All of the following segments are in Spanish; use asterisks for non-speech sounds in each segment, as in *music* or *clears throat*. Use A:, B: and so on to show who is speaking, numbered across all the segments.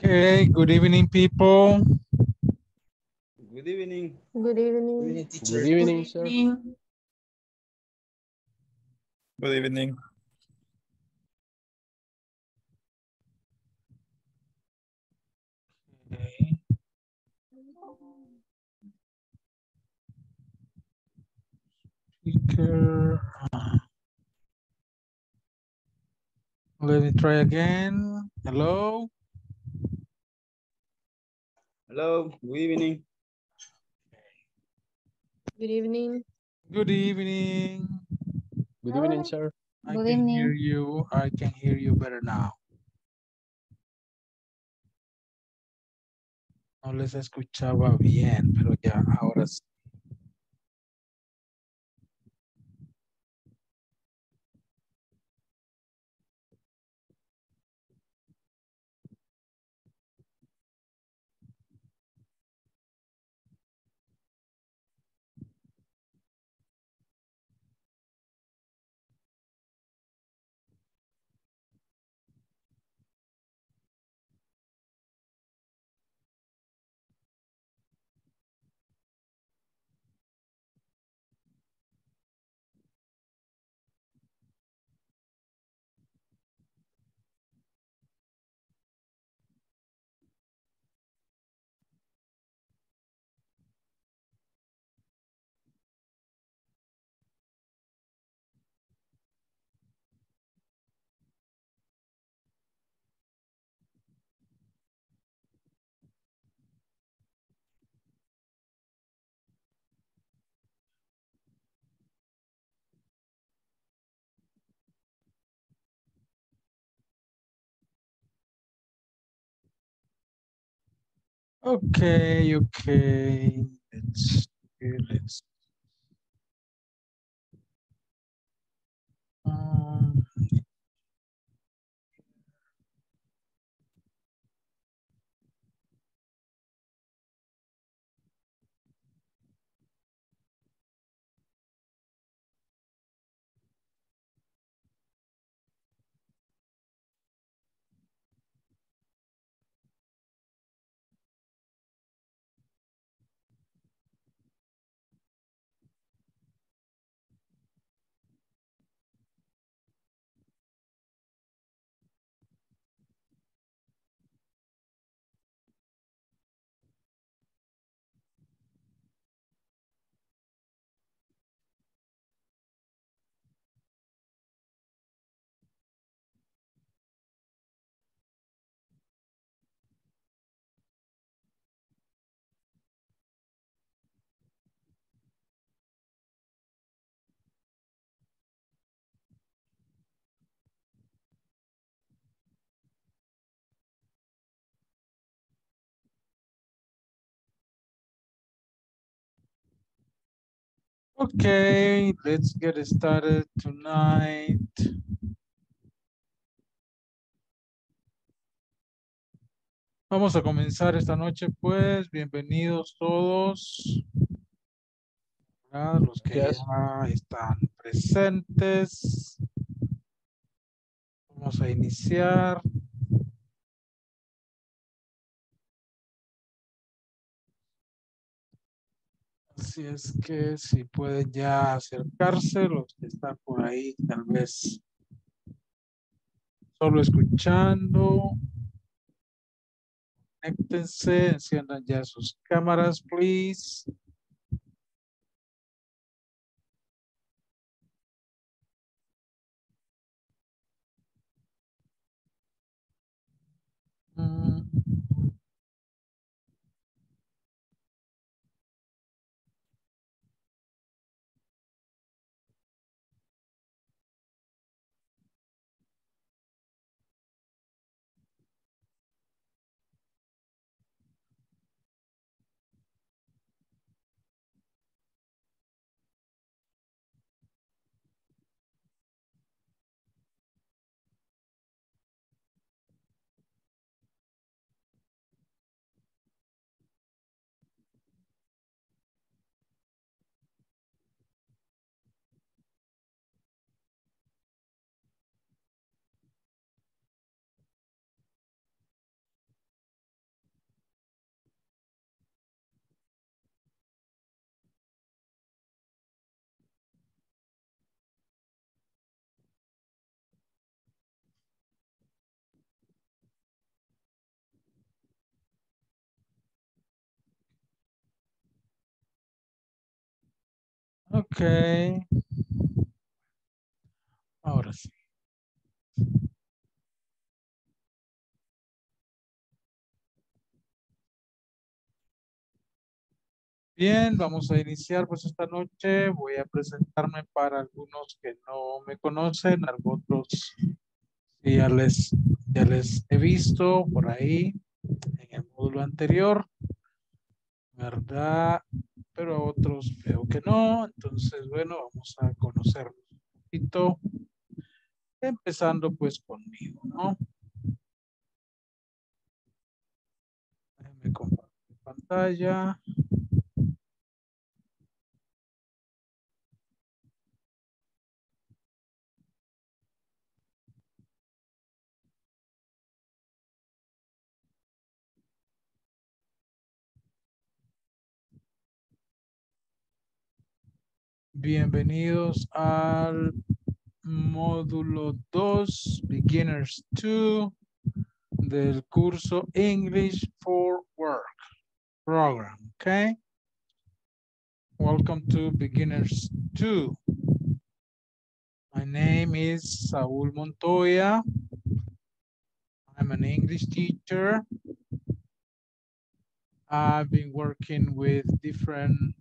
A: Okay, good evening, people.
B: Good evening.
C: Good evening.
D: Good evening, sir.
E: Good evening.
A: Okay. Speaker. uh, Let me try again. Hello.
B: Hello, good evening.
C: Good evening.
A: Good evening.
D: Good evening, sir.
A: I
F: Good
A: can hear you. I can hear you better now. No les escuchaba bien, pero ya ahora sí. Okay, okay. Let's let's. Um, Okay, let's get started tonight. Vamos a comenzar esta noche, pues. Bienvenidos todos. Los que ya están presentes. Vamos a iniciar. Así es que si pueden ya acercarse, los que están por ahí, tal vez solo escuchando. Conéctense, enciendan ya sus cámaras, please. Mm. Ok. Ahora sí. Bien, vamos a iniciar pues esta noche. Voy a presentarme para algunos que no me conocen, a otros que ya les, ya les he visto por ahí en el módulo anterior, ¿verdad? Pero a otros veo que no. Entonces, bueno, vamos a conocernos un poquito. Empezando pues conmigo, ¿no? Déjenme compartir pantalla. Bienvenidos al módulo 2, Beginners 2, del curso English for Work program, okay? Welcome to Beginners 2. My name is Saul Montoya. I'm an English teacher. I've been working with different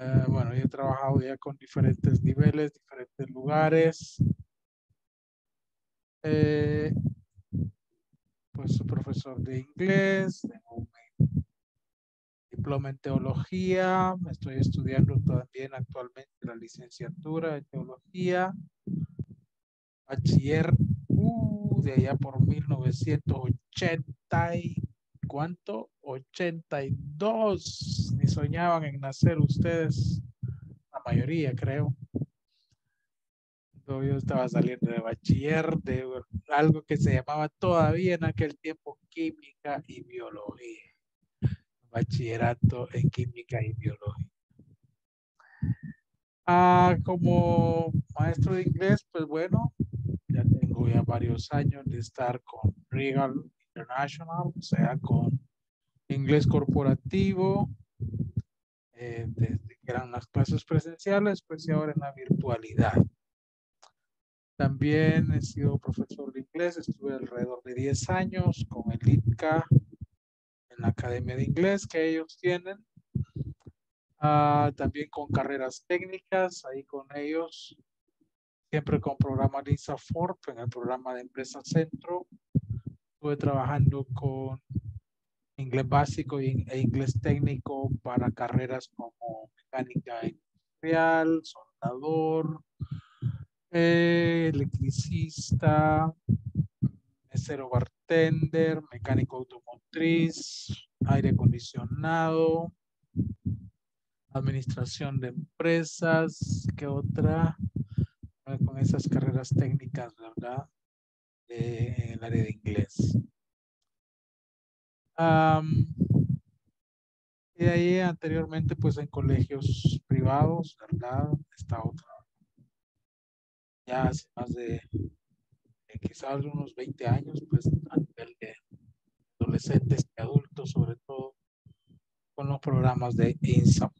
A: Eh, bueno, yo he trabajado ya con diferentes niveles, diferentes lugares. Eh, pues soy profesor de inglés, tengo mi diploma en teología, estoy estudiando también actualmente la licenciatura de teología, bachiller, uh, de allá por 1980 y ¿cuánto? 82, ni soñaban en nacer ustedes, la mayoría creo. Yo estaba saliendo de bachiller, de algo que se llamaba todavía en aquel tiempo química y biología bachillerato en química y biología. Ah, como maestro de inglés, pues bueno, ya tengo ya varios años de estar con Regal International, o sea, con inglés corporativo, eh, desde que eran las clases presenciales, pues y ahora en la virtualidad. También he sido profesor de inglés, estuve alrededor de 10 años con el ITCA la Academia de Inglés que ellos tienen. Ah, también con carreras técnicas, ahí con ellos, siempre con programa Lisa Ford, en el programa de Empresa Centro. Estuve trabajando con inglés básico e inglés técnico para carreras como mecánica industrial, soldador, eh, electricista, mesero bartender, mecánico automotriz, aire acondicionado, administración de empresas, ¿qué otra? Con esas carreras técnicas, ¿verdad? En el área de inglés. y ahí anteriormente, pues en colegios privados, ¿verdad? Está otra. Ya hace más de quizás unos 20 años, pues a nivel de adolescentes y adultos, sobre todo con los programas de INSAM.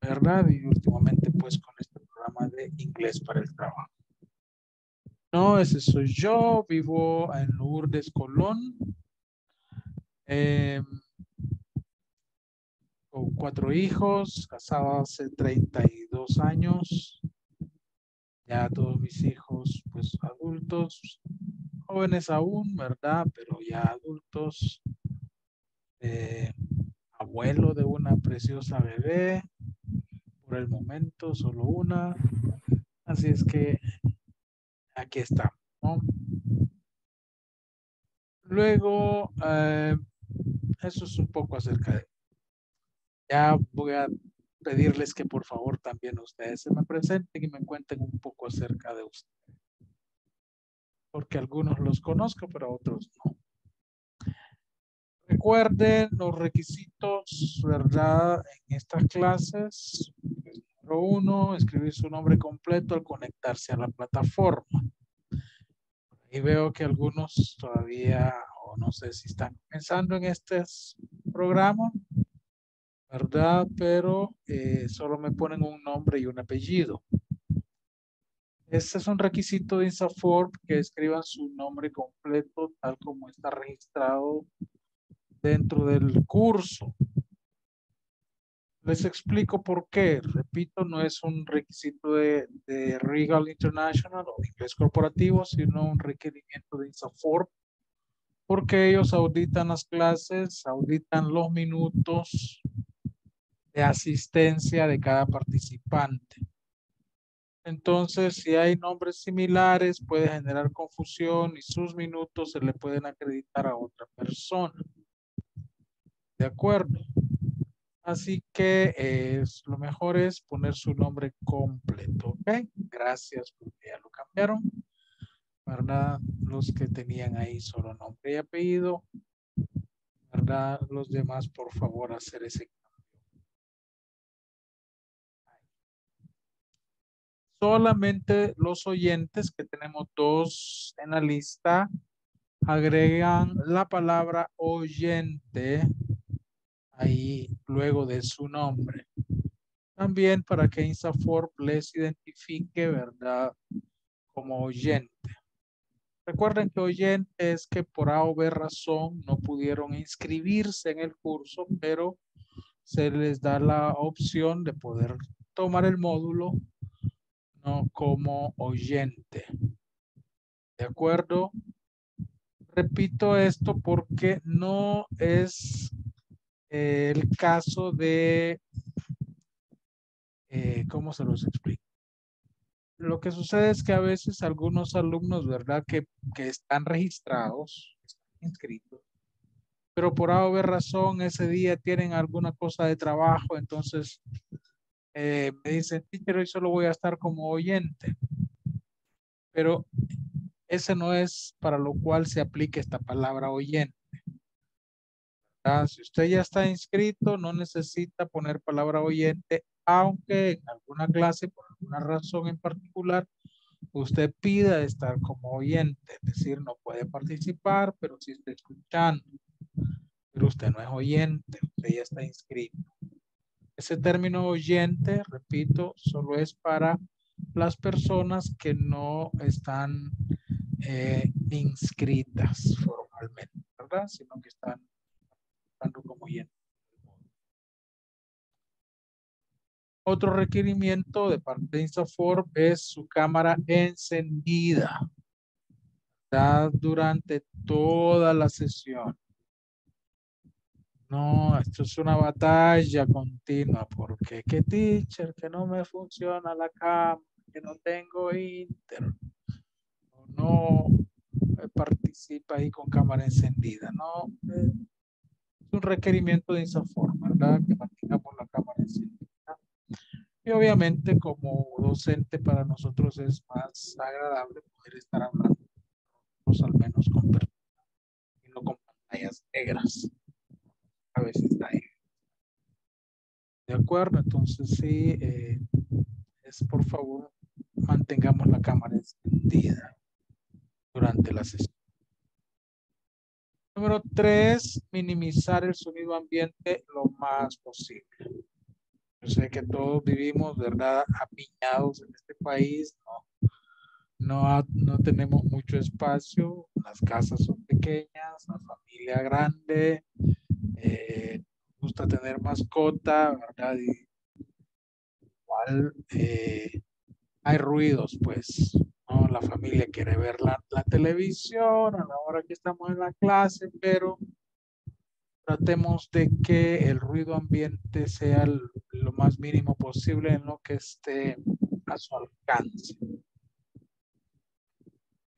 A: ¿Verdad? Y últimamente pues con este programa de inglés para el trabajo. No, ese soy yo, vivo en Lourdes, Colón. Em, con cuatro hijos, casado hace 32 años. Ya todos mis hijos, pues adultos, jóvenes aún, ¿verdad? Pero ya adultos, eh, abuelo de una preciosa bebé, por el momento solo una, así es que aquí está. Luego, eh, eso es un poco acerca de... Ya voy a pedirles que por favor también ustedes se me presenten y me cuenten un poco acerca de ustedes. Porque algunos los conozco, pero otros no. Recuerden los requisitos, ¿verdad? En estas clases. Número uno, escribir su nombre completo al conectarse a la plataforma. Y veo que algunos todavía, o no sé si están pensando en este programa, ¿verdad? Pero eh, solo me ponen un nombre y un apellido. Este es un requisito de INSAFORP que escriban su nombre completo tal como está registrado dentro del curso. Les explico por qué. Repito, no es un requisito de, de Regal International o inglés corporativo, sino un requerimiento de INSAFORP porque ellos auditan las clases, auditan los minutos, de asistencia de cada participante. Entonces, si hay nombres similares, puede generar confusión y sus minutos se le pueden acreditar a otra persona. ¿De acuerdo? Así que es, lo mejor es poner su nombre completo. ¿Ok? Gracias porque ya lo cambiaron. ¿Verdad? Los que tenían ahí solo nombre y apellido. ¿Verdad? Los demás, por favor, hacer ese solamente los oyentes, que tenemos dos en la lista, agregan la palabra oyente ahí luego de su nombre. También para que INSAFORP les identifique, ¿verdad? Como oyente. Recuerden que oyente es que por A o B razón no pudieron inscribirse en el curso, pero se les da la opción de poder tomar el módulo no como oyente. ¿De acuerdo? Repito esto porque no es el caso de, eh, ¿cómo se los explico? Lo que sucede es que a veces algunos alumnos, ¿verdad? Que, que están registrados, están inscritos, pero por haber razón ese día tienen alguna cosa de trabajo, entonces eh, me dicen, teacher, hoy solo voy a estar como oyente. Pero ese no es para lo cual se aplica esta palabra oyente. ¿Verdad? Si usted ya está inscrito, no necesita poner palabra oyente, aunque en alguna clase, por alguna razón en particular, usted pida estar como oyente, es decir, no puede participar, pero sí está escuchando. Pero usted no es oyente, usted ya está inscrito. Ese término oyente, repito, solo es para las personas que no están eh, inscritas formalmente, ¿verdad? Sino que están como oyentes. Otro requerimiento de parte de Instaform es su cámara encendida ¿verdad? durante toda la sesión. No, esto es una batalla continua porque qué teacher, que no me funciona la cámara, que no tengo inter, no participa ahí con cámara encendida, no. Un requerimiento de esa forma, ¿verdad? Que mantengamos la cámara encendida. Y obviamente como docente para nosotros es más agradable poder estar hablando, nosotros al menos con personas y no con pantallas negras a veces está ahí. De acuerdo, entonces sí, eh, es por favor, mantengamos la cámara encendida durante la sesión. Número tres, minimizar el sonido ambiente lo más posible. Yo sé que todos vivimos, ¿verdad?, apiñados en este país, ¿no? No, no tenemos mucho espacio, las casas son pequeñas, la familia grande, eh, gusta tener mascota, ¿verdad? Igual eh, hay ruidos, pues, ¿no? La familia quiere ver la, la televisión a la hora que estamos en la clase, pero tratemos de que el ruido ambiente sea l- lo más mínimo posible en lo que esté a su alcance.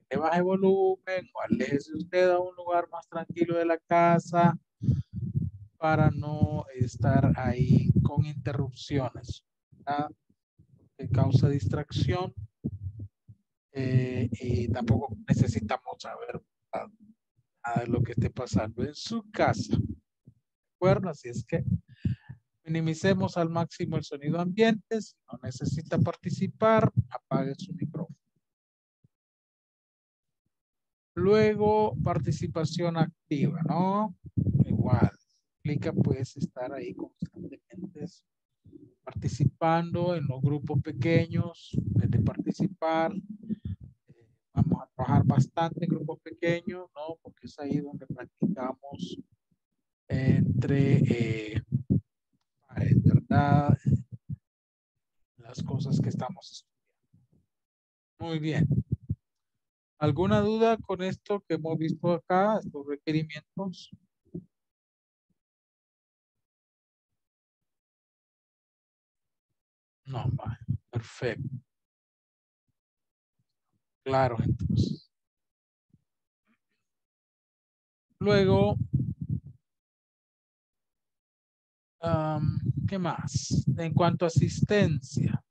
A: Le baje volumen o aléjese usted a un lugar más tranquilo de la casa para no estar ahí con interrupciones, ¿verdad? que causa distracción eh, y tampoco necesitamos saber nada de lo que esté pasando en su casa. ¿De acuerdo? Así es que minimicemos al máximo el sonido ambiente. Si no necesita participar, apague su micrófono. Luego, participación activa, ¿no? Igual, implica pues estar ahí constantemente participando en los grupos pequeños, de participar. Eh, Vamos a trabajar bastante en grupos pequeños, ¿no? Porque es ahí donde practicamos entre eh, ¿verdad? Las cosas que estamos estudiando. Muy bien. ¿Alguna duda con esto que hemos visto acá, estos requerimientos? No, vale, perfecto. Claro, entonces. Luego, ¿qué más? En cuanto a asistencia,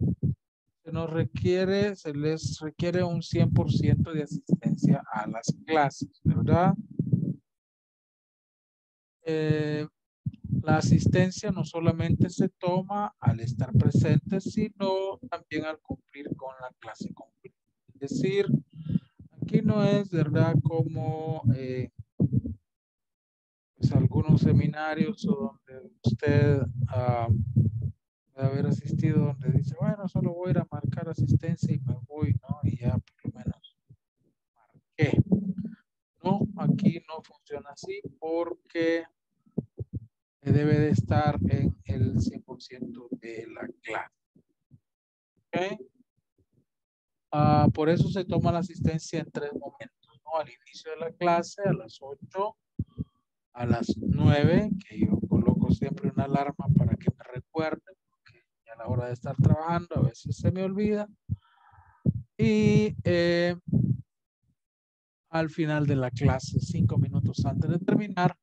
A: se nos requiere, se les requiere un 100% de asistencia a las clases, ¿verdad? Eh, la asistencia no solamente se toma al estar presente, sino también al cumplir con la clase completa. Es decir, aquí no es, ¿verdad? Como eh, pues, algunos seminarios o donde usted ah, puede haber asistido donde dice, bueno, solo voy a ir a marcar asistencia y me voy, ¿no? Y ya por lo menos marqué. No, aquí no funciona así porque debe de estar en el 100% de la clase. ¿Ok? Ah, por eso se toma la asistencia en tres momentos, ¿no? Al inicio de la clase, a las 8, a las 9, que yo coloco siempre una alarma para que me recuerde, porque a la hora de estar trabajando a veces se me olvida. Y eh, al final de la clase, cinco minutos antes de terminar,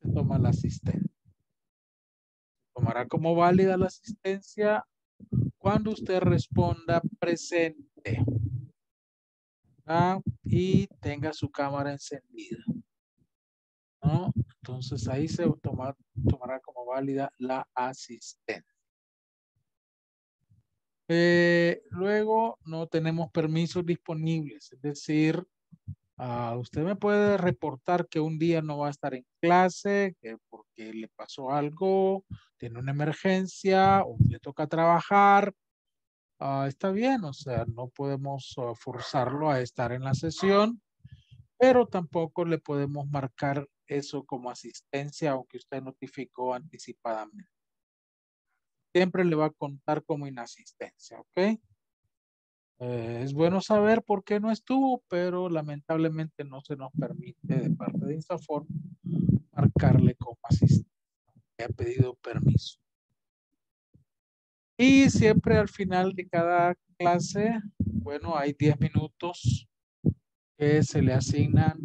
A: se toma la asistencia. Tomará como válida la asistencia cuando usted responda presente ¿verdad? y tenga su cámara encendida. ¿no? Entonces ahí se toma- tomará como válida la asistencia. Eh, luego no tenemos permisos disponibles, es decir, ah, usted me puede reportar que un día no va a estar en clase, que porque le pasó algo, tiene una emergencia o le toca trabajar. ah, está bien, o sea, no podemos ah, forzarlo a estar en la sesión, pero tampoco le podemos marcar eso como asistencia, aunque usted notificó anticipadamente. Siempre le va a contar como inasistencia, ¿ok? Eh, es bueno saber por qué no estuvo, pero lamentablemente no se nos permite de parte de Instaform marcarle como asistente. ha pedido permiso. Y siempre al final de cada clase, bueno, hay 10 minutos que se le asignan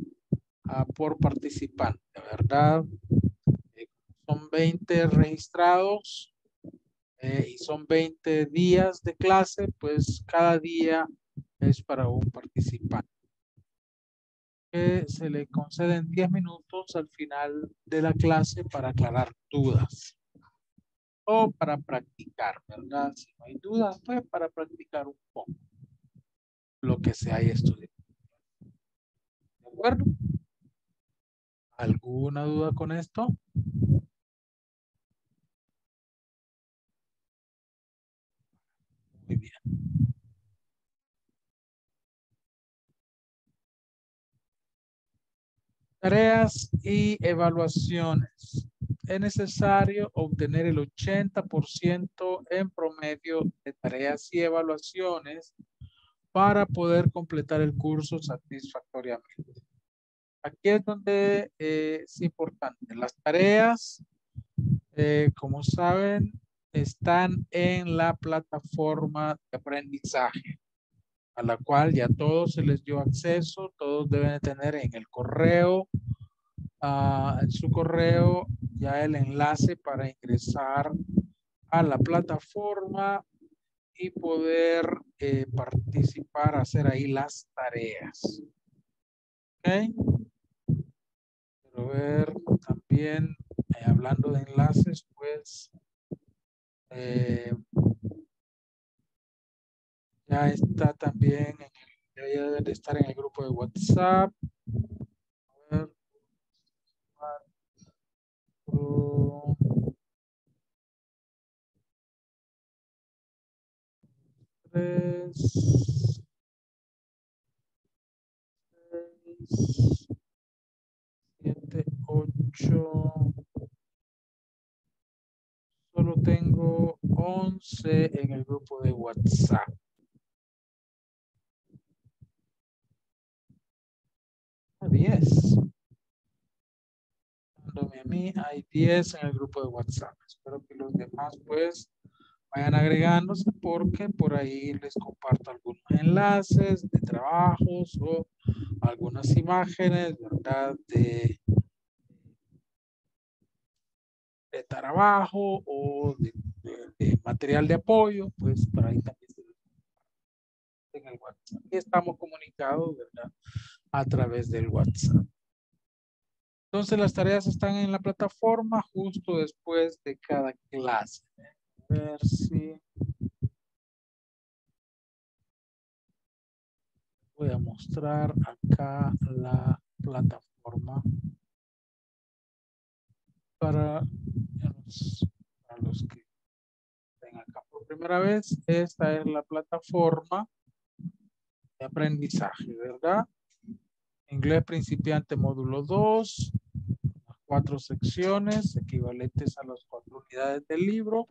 A: a por participante, ¿verdad? Eh, son 20 registrados eh, y son 20 días de clase, pues cada día es para un participante. Que se le conceden 10 minutos al final de la clase para aclarar dudas o para practicar, ¿verdad? Si no hay dudas, pues para practicar un poco lo que se haya estudiado. ¿De acuerdo? ¿Alguna duda con esto? Tareas y evaluaciones. Es necesario obtener el 80% en promedio de tareas y evaluaciones para poder completar el curso satisfactoriamente. Aquí es donde eh, es importante. Las tareas, eh, como saben, están en la plataforma de aprendizaje, a la cual ya todos se les dio acceso, todos deben de tener en el correo, ah, en su correo, ya el enlace para ingresar a la plataforma y poder eh, participar, hacer ahí las tareas. ¿Ok? Quiero ver también, eh, hablando de enlaces, pues, eh, ya está también, en el, ya debe de estar en el grupo de WhatsApp. Tres. Seis. Siete, ocho. Solo tengo 11 en el grupo de WhatsApp. 10. Dándome a mí, hay 10 en el grupo de WhatsApp. Espero que los demás pues vayan agregándose porque por ahí les comparto algunos enlaces de trabajos o algunas imágenes, ¿verdad? De, de trabajo o de, material de apoyo, pues por ahí también el WhatsApp. Y estamos comunicados, ¿verdad? A través del WhatsApp. Entonces las tareas están en la plataforma justo después de cada clase. A ver si voy a mostrar acá la plataforma para los, para los que estén acá por primera vez. Esta es la plataforma de aprendizaje, ¿verdad? Inglés principiante módulo 2, las cuatro secciones equivalentes a las cuatro unidades del libro.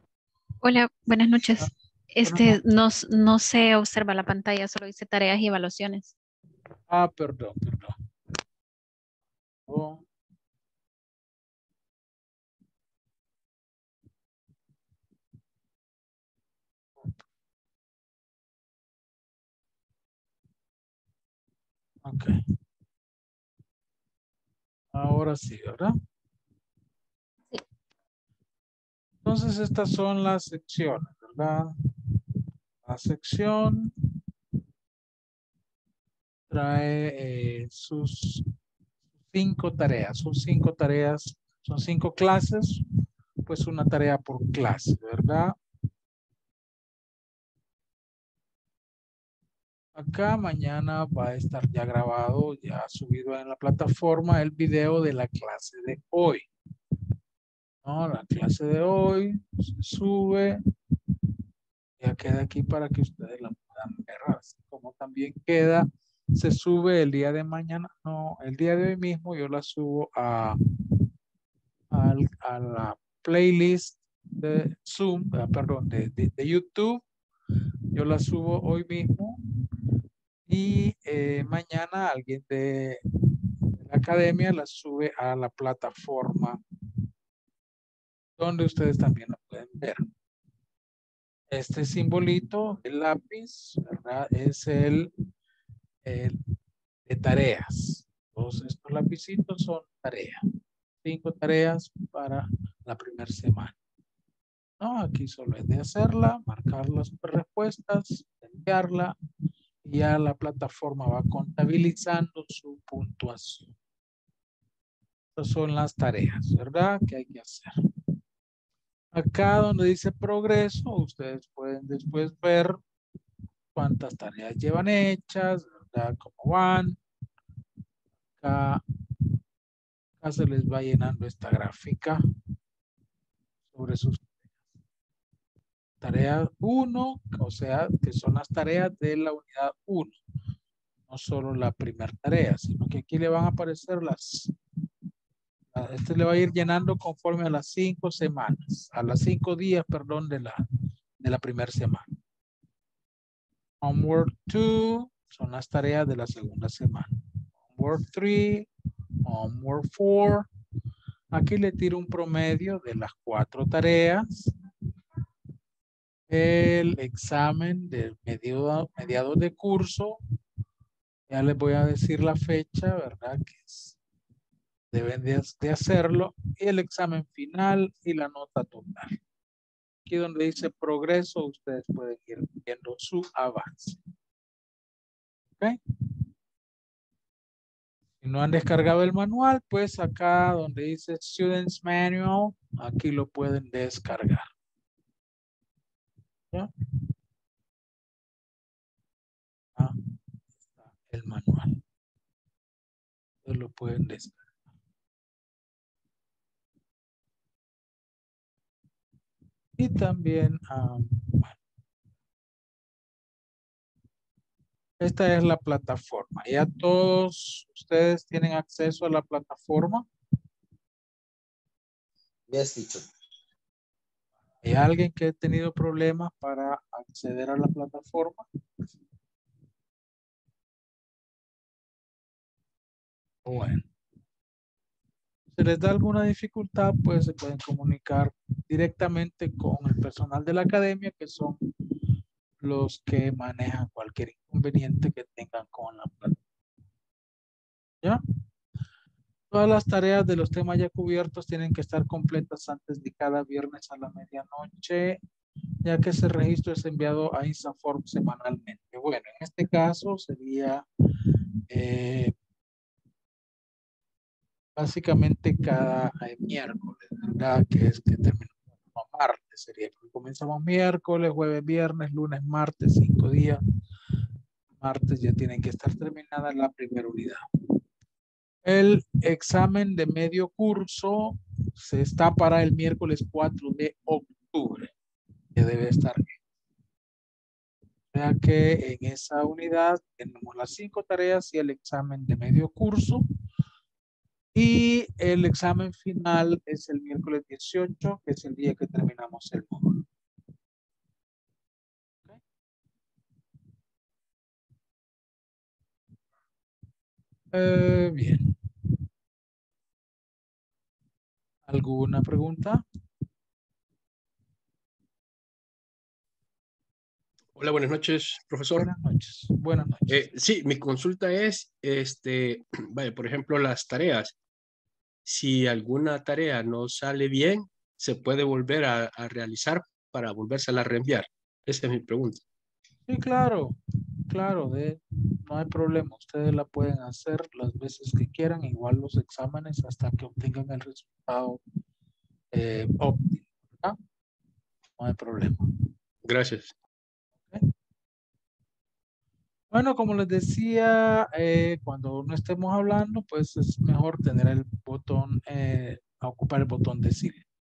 F: Hola, buenas noches. Este, no, no se observa la pantalla, solo dice tareas y evaluaciones.
A: Ah, perdón, perdón. Oh. Ok. Ahora sí, ¿verdad?
F: Sí.
A: Entonces estas son las secciones, ¿verdad? La sección trae eh, sus cinco tareas. Son cinco tareas, son cinco clases, pues una tarea por clase, ¿verdad? Acá mañana va a estar ya grabado, ya subido en la plataforma el video de la clase de hoy. No, la clase de hoy se sube. Ya queda aquí para que ustedes la puedan ver. Como también queda, se sube el día de mañana. No, el día de hoy mismo yo la subo a, la playlist de Zoom, ah, perdón, de, de- de YouTube. Yo la subo hoy mismo y eh, mañana alguien de, la academia la sube a la plataforma donde ustedes también la pueden ver. Este simbolito, el lápiz. Es el, de tareas. Todos estos lapicitos son tareas. Cinco tareas para la primera semana. No, aquí solo es de hacerla, marcar las respuestas, enviarla ya la plataforma va contabilizando su puntuación. Estas son las tareas, ¿verdad? Que hay que hacer. Acá donde dice progreso, ustedes pueden después ver cuántas tareas llevan hechas, ¿verdad? Cómo van. Acá, acá se les va llenando esta gráfica sobre sus Tarea 1, o sea, que son las tareas de la unidad 1. No solo la primera tarea, sino que aquí le van a aparecer las... Este le va a ir llenando conforme a las cinco semanas, a las cinco días, perdón, de la, de la primera semana. Homework 2 son las tareas de la segunda semana. Homework 3, homework 4. Aquí le tiro un promedio de las cuatro tareas el examen mediado, mediados de curso. Ya les voy a decir la fecha, ¿verdad? Que es- deben de, de hacerlo. Y el examen final y la nota total. Aquí donde dice progreso, ustedes pueden ir viendo su avance. ¿Ok? Si no han descargado el manual, pues acá donde dice Students Manual, aquí lo pueden descargar. Ah, está el manual. Ustedes lo pueden descargar. Y también, ah. Esta es la plataforma. Ya todos ustedes tienen acceso a la plataforma.
G: Yes, teacher.
A: ¿Hay alguien que ha tenido problemas para acceder a la plataforma? Bueno. Si les da alguna dificultad, pues se pueden comunicar directamente con el personal de la academia, que son los que manejan cualquier inconveniente que tengan con la plataforma. ¿Ya? Todas las tareas de los temas ya cubiertos tienen que estar completas antes de cada viernes a la medianoche, ya que ese registro es enviado a Instaform semanalmente. Bueno, en este caso sería eh, básicamente cada eh, miércoles, ¿verdad? Que es que terminamos martes, sería que comenzamos miércoles, jueves, viernes, lunes, martes, cinco días. Martes ya tienen que estar terminada la primera unidad. El examen de medio curso se está para el miércoles 4 de octubre. Ya debe estar bien. O sea que en esa unidad tenemos las cinco tareas y el examen de medio curso. Y el examen final es el miércoles 18, que es el día que terminamos el módulo. Eh, bien. ¿Alguna pregunta?
D: Hola, buenas noches, profesor.
A: Buenas noches. Buenas noches.
D: Eh, sí, mi consulta es, este, *clears throat* vaya, por ejemplo, las tareas. Si alguna tarea no sale bien, se puede volver a, a realizar para volvérsela a reenviar. Esa es mi pregunta.
A: Sí, claro, claro, de, no hay problema. Ustedes la pueden hacer las veces que quieran, igual los exámenes hasta que obtengan el resultado eh, óptimo, ¿verdad? No hay problema.
D: Gracias.
A: Bueno, como les decía, eh, cuando no estemos hablando, pues es mejor tener el botón, eh, ocupar el botón de silencio.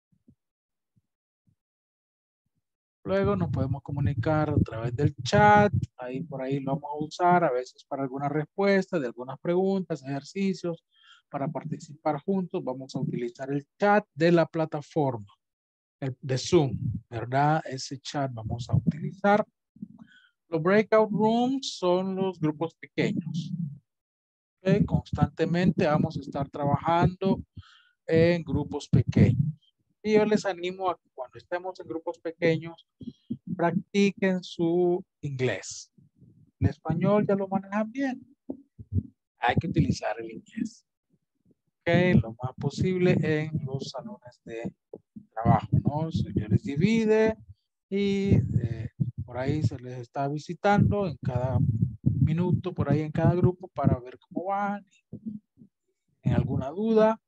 A: Luego nos podemos comunicar a través del chat, ahí por ahí lo vamos a usar a veces para algunas respuestas de algunas preguntas, ejercicios, para participar juntos vamos a utilizar el chat de la plataforma el, de Zoom, ¿verdad? Ese chat vamos a utilizar. Los breakout rooms son los grupos pequeños. Constantemente vamos a estar trabajando en grupos pequeños. Y yo les animo a que cuando estemos en grupos pequeños, practiquen su inglés. El español ya lo manejan bien. Hay que utilizar el inglés. Okay, lo más posible en los salones de trabajo, ¿no? Se les divide y eh, por ahí se les está visitando en cada minuto, por ahí en cada grupo para ver cómo van. En alguna duda,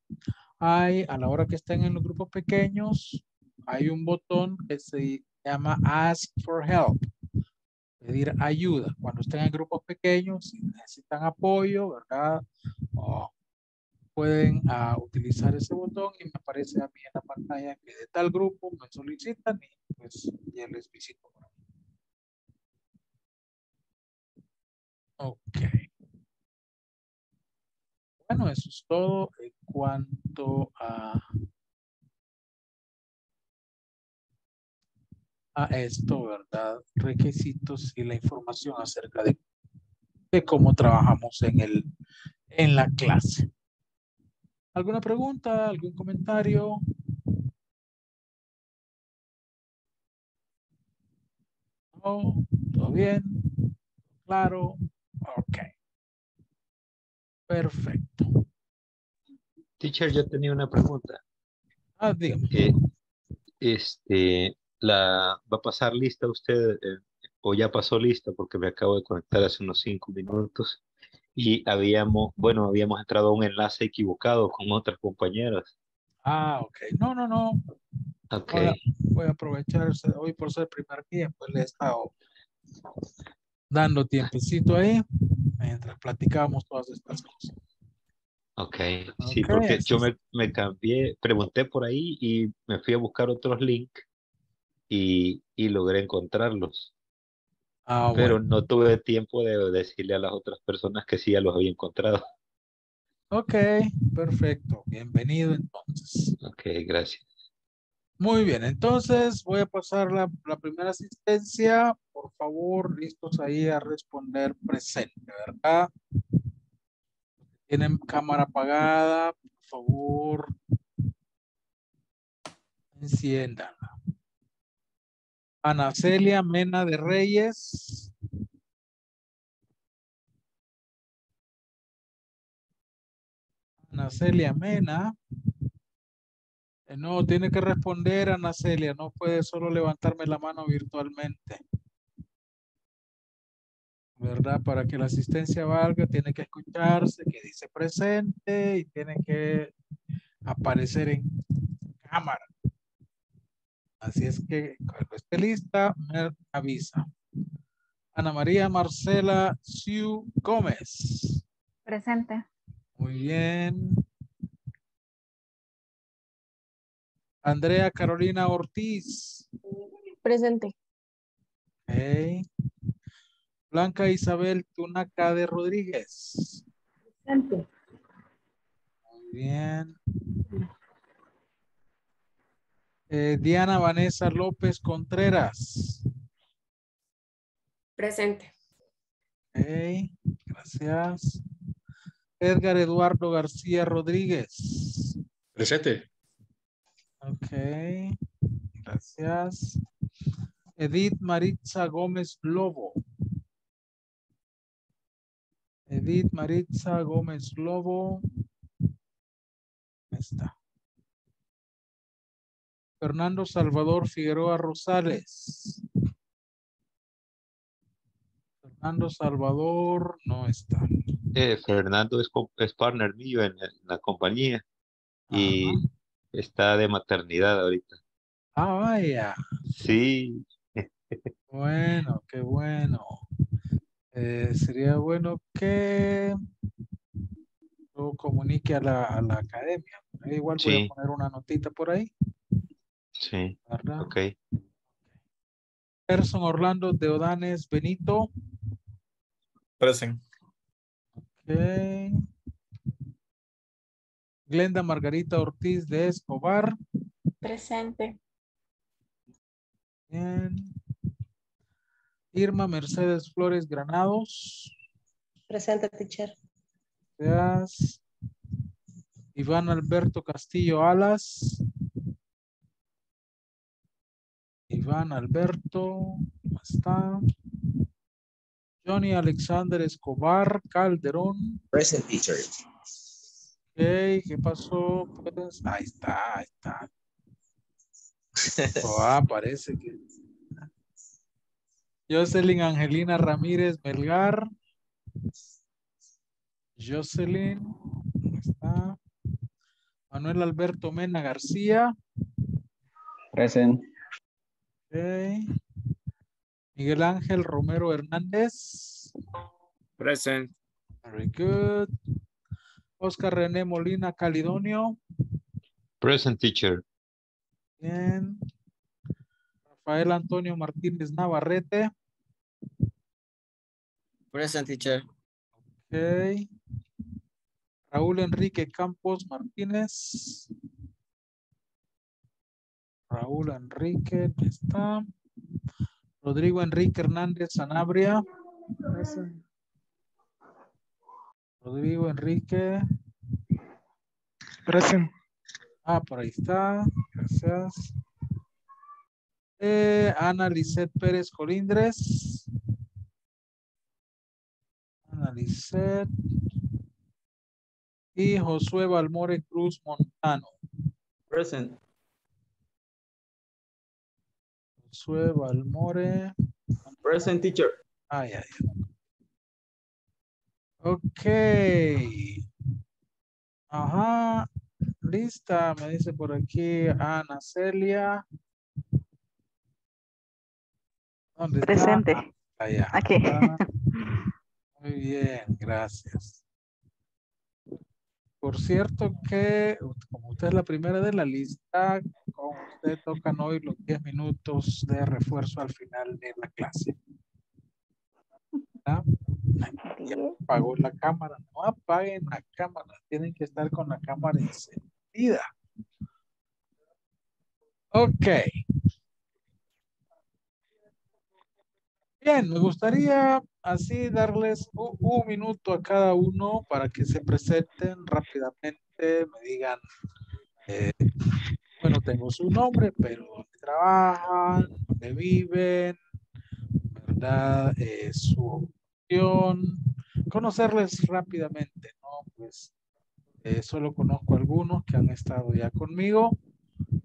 A: hay a la hora que estén en los grupos pequeños, hay un botón que se llama Ask for Help. Pedir ayuda. Cuando estén en grupos pequeños, si necesitan apoyo, ¿verdad? O pueden uh, utilizar ese botón y me aparece a mí en la pantalla que de tal grupo me solicitan y pues ya les visito. Ok. Bueno, eso es todo en cuanto a, a esto, ¿verdad? Requisitos y la información acerca de, de cómo trabajamos en, el, en la clase. ¿Alguna pregunta? ¿Algún comentario? No, ¿Todo bien? ¿Claro? Ok. Perfecto.
G: Teacher, yo tenía una pregunta.
A: Ah, dígame.
G: Eh, este, la, ¿Va a pasar lista usted eh, o ya pasó lista? Porque me acabo de conectar hace unos cinco minutos y habíamos, bueno, habíamos entrado a un enlace equivocado con otras compañeras.
A: Ah, ok. No, no, no.
G: Ok.
A: Voy a, voy a aprovechar hoy por ser primer día, pues le he estado dando tiempecito ahí mientras platicábamos todas estas cosas.
G: Ok, sí, porque yo me, me cambié, pregunté por ahí y me fui a buscar otros links y, y logré encontrarlos.
A: Ah,
G: pero
A: bueno.
G: no tuve tiempo de decirle a las otras personas que sí ya los había encontrado.
A: Ok, perfecto. Bienvenido entonces.
G: Ok, gracias.
A: Muy bien, entonces voy a pasar la, primera asistencia. Por favor, listos ahí a responder presente, ¿verdad? Tienen cámara apagada, por favor. Enciéndanla. Ana Celia Mena de Reyes. Ana Celia Mena. No, tiene que responder Ana Celia, no puede solo levantarme la mano virtualmente. ¿Verdad? Para que la asistencia valga, tiene que escucharse, que dice presente y tiene que aparecer en cámara. Así es que cuando esté lista, me avisa. Ana María Marcela Siu Gómez.
F: Presente.
A: Muy bien. Andrea Carolina Ortiz.
C: Presente.
A: Ok. Blanca Isabel Tunaca de Rodríguez.
C: Presente.
A: Muy bien. Eh, Diana Vanessa López Contreras.
H: Presente.
A: Ok, gracias. Edgar Eduardo García Rodríguez.
D: Presente.
A: Ok, gracias. Edith Maritza Gómez Lobo. Edith Maritza Gómez Lobo. Ahí está. Fernando Salvador Figueroa Rosales. Fernando Salvador no está.
G: Eh, Fernando es, es partner mío en, en la compañía y. está de maternidad ahorita.
A: Ah, vaya.
G: Sí,
A: Bueno, qué bueno. Eh, sería bueno que lo comunique a la, a la academia. Eh, igual voy
G: Sí.
A: a poner una notita por ahí,
G: sí,
A: ¿verdad?
G: ok.
A: Gerson Orlando de Odanes Benito.
E: Present.
A: ok. Glenda Margarita Ortiz de Escobar.
C: Presente.
A: Bien. Irma Mercedes Flores Granados.
C: Presente, teacher.
A: Gracias. Iván Alberto Castillo Alas. Iván Alberto, ¿cómo está? Johnny Alexander Escobar Calderón.
H: Present teacher.
A: Ok, ¿qué pasó? Pues, ahí está, ahí está. Oh, *laughs* ah, parece que. Jocelyn Angelina Ramírez Melgar. Jocelyn, ¿cómo está? Manuel Alberto Mena García.
B: Present.
A: Ok. Miguel Ángel Romero Hernández.
E: Present.
A: Very good. Oscar René Molina Calidonio.
G: Present teacher.
A: Bien. Rafael Antonio Martínez Navarrete.
H: Present teacher.
A: Ok. Raúl Enrique Campos Martínez. Raúl Enrique, ¿dónde está? Rodrigo Enrique Hernández Sanabria. Rodrigo Enrique.
E: Present.
A: Ah, por ahí está. Gracias. Eh, Ana Lisset Pérez Colindres. Ana Lisset. Y Josué Balmore Cruz Montano.
B: Present.
A: Josué Balmore.
B: Present teacher.
A: Ay, ay, ay. Ok. Ajá. Lista, me dice por aquí Ana Celia. ¿Dónde está?
I: Presente.
A: Ah, allá
I: Aquí.
A: está. *laughs* Muy bien, gracias. Por cierto que, como usted es la primera de la lista, con usted tocan hoy los 10 minutos de refuerzo al final de la clase. Apagó la cámara. No apaguen la cámara. Tienen que estar con la cámara encendida. Ok. Bien, me gustaría así darles un, minuto a cada uno para que se presenten rápidamente, me digan, eh, bueno, tengo su nombre, pero dónde trabajan, dónde viven, ¿verdad? Eh, su opción, conocerles rápidamente, ¿no? Pues eh, solo conozco algunos que han estado ya conmigo,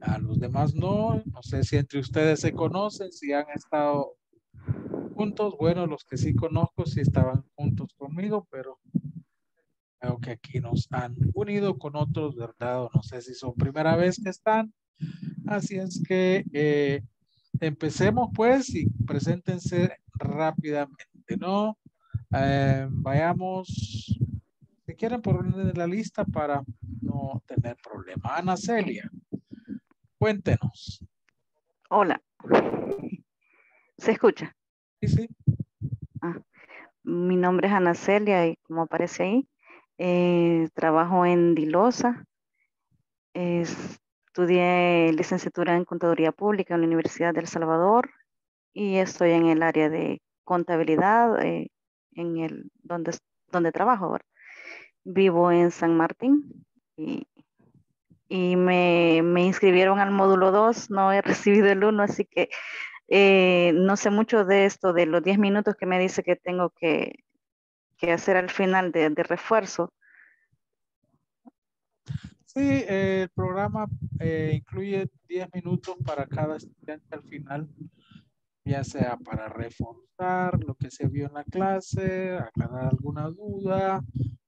A: a los demás no, no sé si entre ustedes se conocen, si han estado juntos, bueno, los que sí conozco sí estaban juntos conmigo, pero creo que aquí nos han unido con otros, ¿verdad? O no sé si son primera vez que están, así es que eh, empecemos pues y preséntense rápidamente, ¿no? Eh, vayamos, si quieren por orden de la lista para no tener problema. Ana Celia, cuéntenos.
I: Hola. ¿Se escucha?
A: Sí, sí.
I: Mi nombre es Ana Celia y como aparece ahí, eh, trabajo en Dilosa. Es- estudié licenciatura en Contaduría Pública en la Universidad de El Salvador y estoy en el área de contabilidad eh, en el donde, donde trabajo. Vivo en San Martín y, y me, me inscribieron al módulo 2, no he *laughs* recibido el 1, así que eh, no sé mucho de esto, de los 10 minutos que me dice que tengo que, que hacer al final de, de refuerzo.
A: Sí, el programa eh, incluye 10 minutos para cada estudiante al final, ya sea para reforzar lo que se vio en la clase, aclarar alguna duda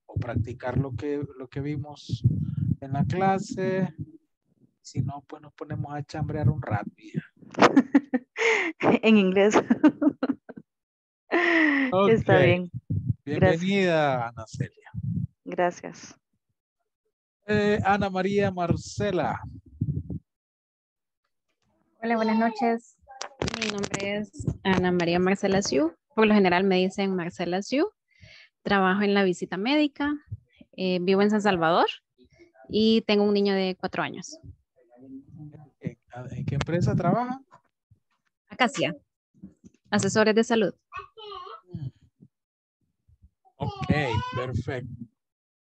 A: o practicar lo que, lo que vimos en la clase. Si no, pues nos ponemos a chambrear un rato. *laughs*
I: en inglés. *laughs* Está bien,
A: Bienvenida, Ana Celia.
I: gracias.
A: Eh, Ana María Marcela.
F: Hola, buenas noches. Mi nombre es Ana María Marcela Siu. Por lo general me dicen Marcela Siu. Trabajo en la visita médica. eh, vivo en San Salvador y tengo un niño de cuatro años.
A: ¿En, qué empresa trabaja?
F: Acacia, asesores de salud.
A: Ok, perfecto.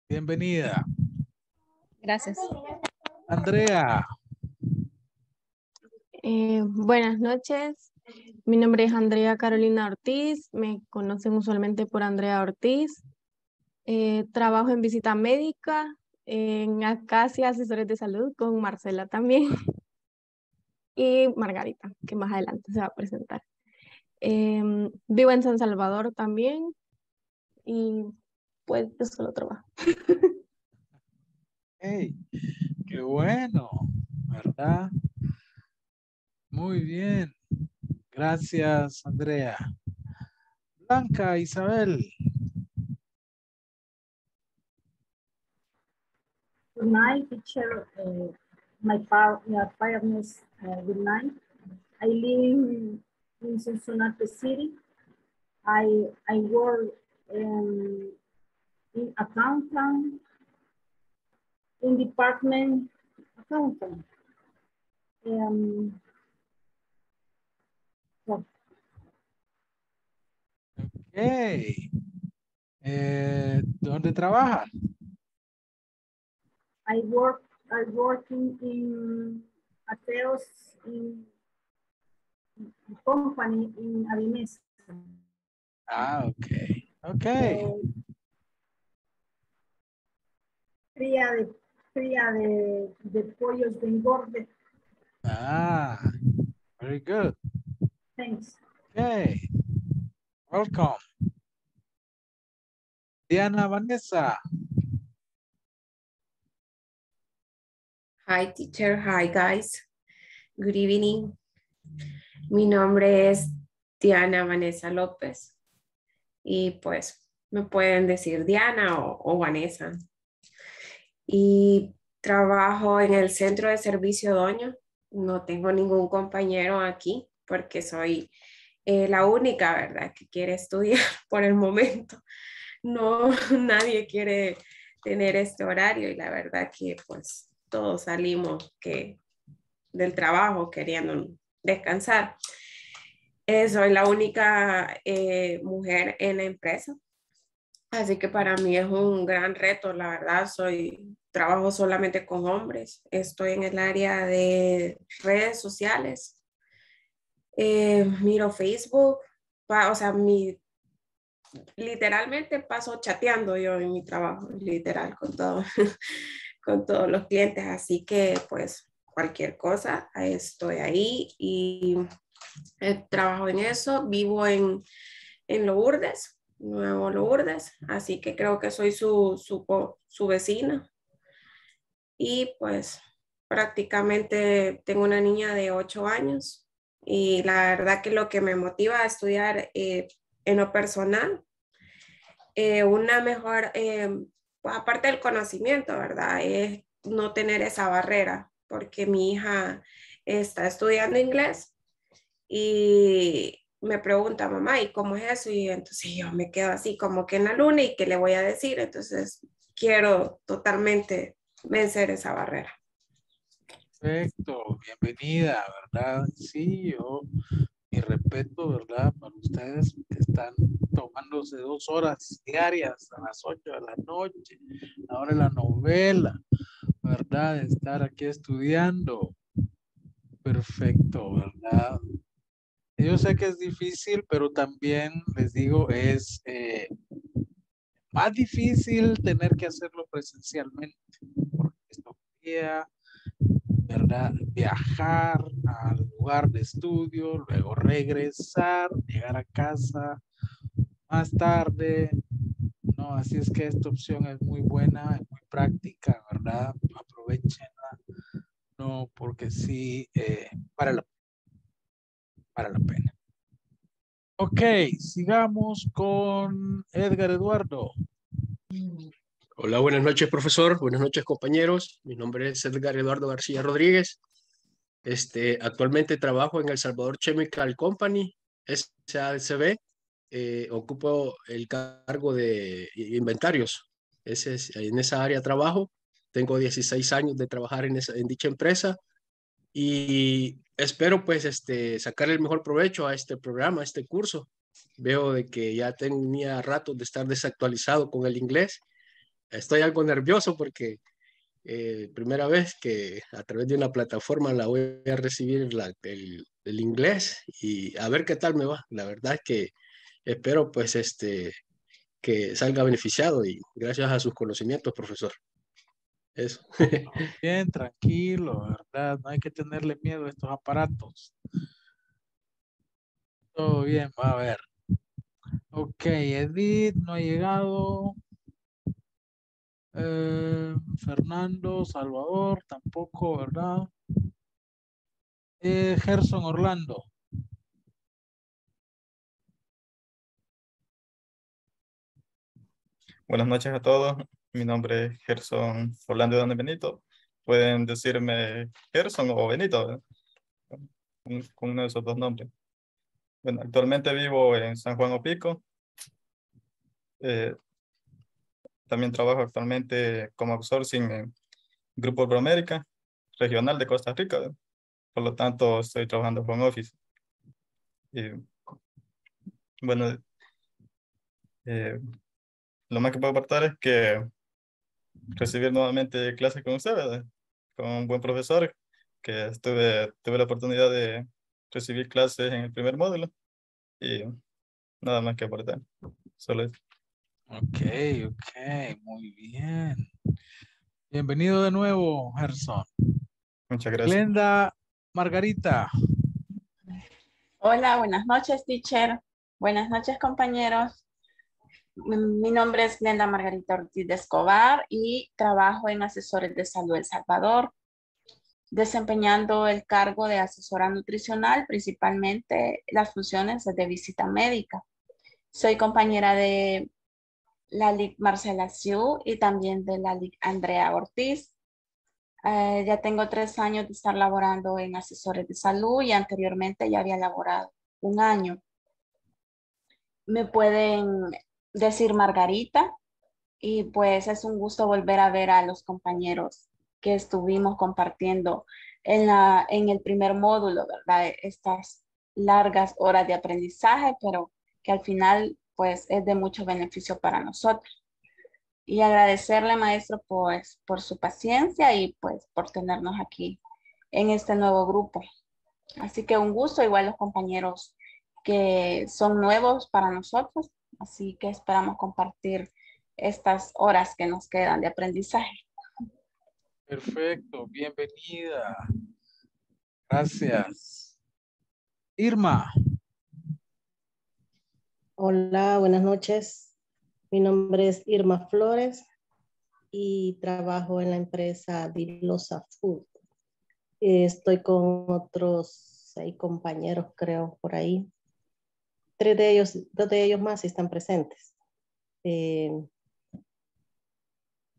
A: Bienvenida.
F: Gracias.
A: Andrea.
H: Eh, buenas noches. Mi nombre es Andrea Carolina Ortiz. Me conocen usualmente por Andrea Ortiz. Eh, trabajo en visita médica en Acacia Asesores de Salud con Marcela también. *laughs* Y Margarita, que más adelante se va a presentar. Em, vivo en San Salvador también. Y pues yo solo trabajo. *laughs*
A: Hey, qué bueno, ¿verdad? Muy bien. Gracias, Andrea. Blanca, Isabel.
J: Good night, teacher. Uh, my par my parents, uh, good night. I live in, in Cincinnati City. I I work um, in accountant, in department accountant. Um, so,
A: Ok. Eh, ¿Dónde trabaja?
J: I work I working in Ateos in company in Avimes.
A: Ah, ok. Ok.
J: Eh, cría de cría de, de pollos de engorde.
A: Ah, very good.
J: Thanks.
A: Okay. Welcome. Diana Vanessa.
K: Hi, teacher. Hi, guys. Good evening. Mi nombre es Diana Vanessa López. Y pues me pueden decir Diana o, Vanessa. Y trabajo en el centro de servicio Doño. No tengo ningún compañero aquí porque soy eh, la única, ¿verdad?, que quiere estudiar *laughs* por el momento. No, *laughs* nadie quiere tener este horario y la verdad que pues todos salimos que del trabajo queriendo descansar. Eh, soy la única eh, mujer en la empresa, así que para mí es un gran reto, la verdad. Soy trabajo solamente con hombres. Estoy en el área de redes sociales. Eh, miro Facebook, pa- o sea, mi literalmente paso chateando yo en mi trabajo, literal, con todo, *laughs* con todos los clientes. Así que, pues, cualquier cosa, estoy ahí y eh, trabajo en eso. Vivo en, en Lourdes, Nuevo Lourdes, así que creo que soy su, su, su vecina. Y pues prácticamente tengo una niña de 8 años y la verdad que lo que me motiva a estudiar eh, en lo personal, eh, una mejor, eh, aparte del conocimiento, ¿verdad? Es no tener esa barrera, porque mi hija está estudiando inglés y me pregunta, mamá, ¿y cómo es eso? Y entonces yo me quedo así como que en la luna y qué le voy a decir. Entonces quiero totalmente vencer esa barrera.
A: Perfecto, bienvenida, ¿verdad? Sí, yo, mi respeto, ¿verdad? Para ustedes que están tomándose dos horas diarias a las ocho de la noche, ahora la novela, ¿verdad? Estar aquí estudiando. Perfecto, ¿verdad? yo sé que es difícil, pero también les digo, es eh, más difícil tener que hacerlo presencialmente, porque esto Viajar al lugar de estudio, luego regresar, llegar a casa más tarde. No, así es que esta opción es muy buena, muy práctica, ¿verdad? Aprovechenla. No, porque sí, eh, para, la, para la pena. Ok, sigamos con Edgar Eduardo.
D: Hola, buenas noches, profesor. Buenas noches, compañeros. Mi nombre es Edgar Eduardo García Rodríguez. Este, actualmente trabajo en El Salvador Chemical Company, SADCB. Eh, ocupo el cargo de inventarios. Es, en esa área trabajo. Tengo 16 años de trabajar en, esa, en dicha empresa y espero pues este, sacar el mejor provecho a este programa, a este curso. Veo de que ya tenía rato de estar desactualizado con el inglés estoy algo nervioso porque eh, primera vez que a través de una plataforma la voy a recibir el, inglés y a ver qué tal me va. La verdad es que espero pues este que salga beneficiado y gracias a sus conocimientos, profesor. Eso. *laughs*
A: Bien, tranquilo, ¿verdad? No hay que tenerle miedo a estos aparatos. Todo bien, va a ver. Ok, Edith no ha llegado. Eh, Fernando, Salvador, tampoco, ¿verdad? Eh, Gerson Orlando.
L: Buenas noches a todos. Mi nombre es Gerson Orlando de Benito. Pueden decirme Gerson o Benito, con uno de esos dos nombres. Actualmente vivo en San Juan Opico. Eh, también trabajo actualmente como outsourcing en Grupo Promérica, regional de Costa Rica. Por lo tanto, estoy trabajando con office. Y, bueno, eh, lo más que puedo aportar es que recibir nuevamente clases con usted, con un buen profesor, que estuve, tuve la oportunidad de recibir clases en el primer módulo y nada más que aportar. Solo eso.
A: Ok, ok, muy bien. Bienvenido de nuevo, Gerson.
L: Muchas gracias.
A: Glenda Margarita.
C: Hola, buenas noches, teacher. Buenas noches, compañeros. Mi nombre es Glenda Margarita Ortiz de Escobar y trabajo en Asesores de Salud El Salvador, desempeñando el cargo de asesora nutricional, principalmente las funciones de visita médica. Soy compañera de la LIC Marcela Siu y también de la LIC Andrea Ortiz. Eh, ya tengo tres años de estar laborando en asesores de salud y anteriormente ya había laborado un año. Me pueden decir Margarita y pues es un gusto volver a ver a los compañeros que estuvimos compartiendo en, la, en el primer módulo, ¿verdad? Estas largas horas de aprendizaje, pero que al final pues es de mucho beneficio para nosotros. Y agradecerle, maestro, pues, por su paciencia y pues por tenernos aquí en este nuevo grupo. Así que un gusto, igual los compañeros que son nuevos para nosotros, así que esperamos compartir estas horas que nos quedan de aprendizaje.
A: Perfecto, bienvenida. Gracias. Irma.
M: Hola, buenas noches. Mi nombre es Irma Flores y trabajo en la empresa Dilosa Food. Estoy con otros seis compañeros, creo, por ahí. Tres de ellos, dos de ellos más están presentes. Eh,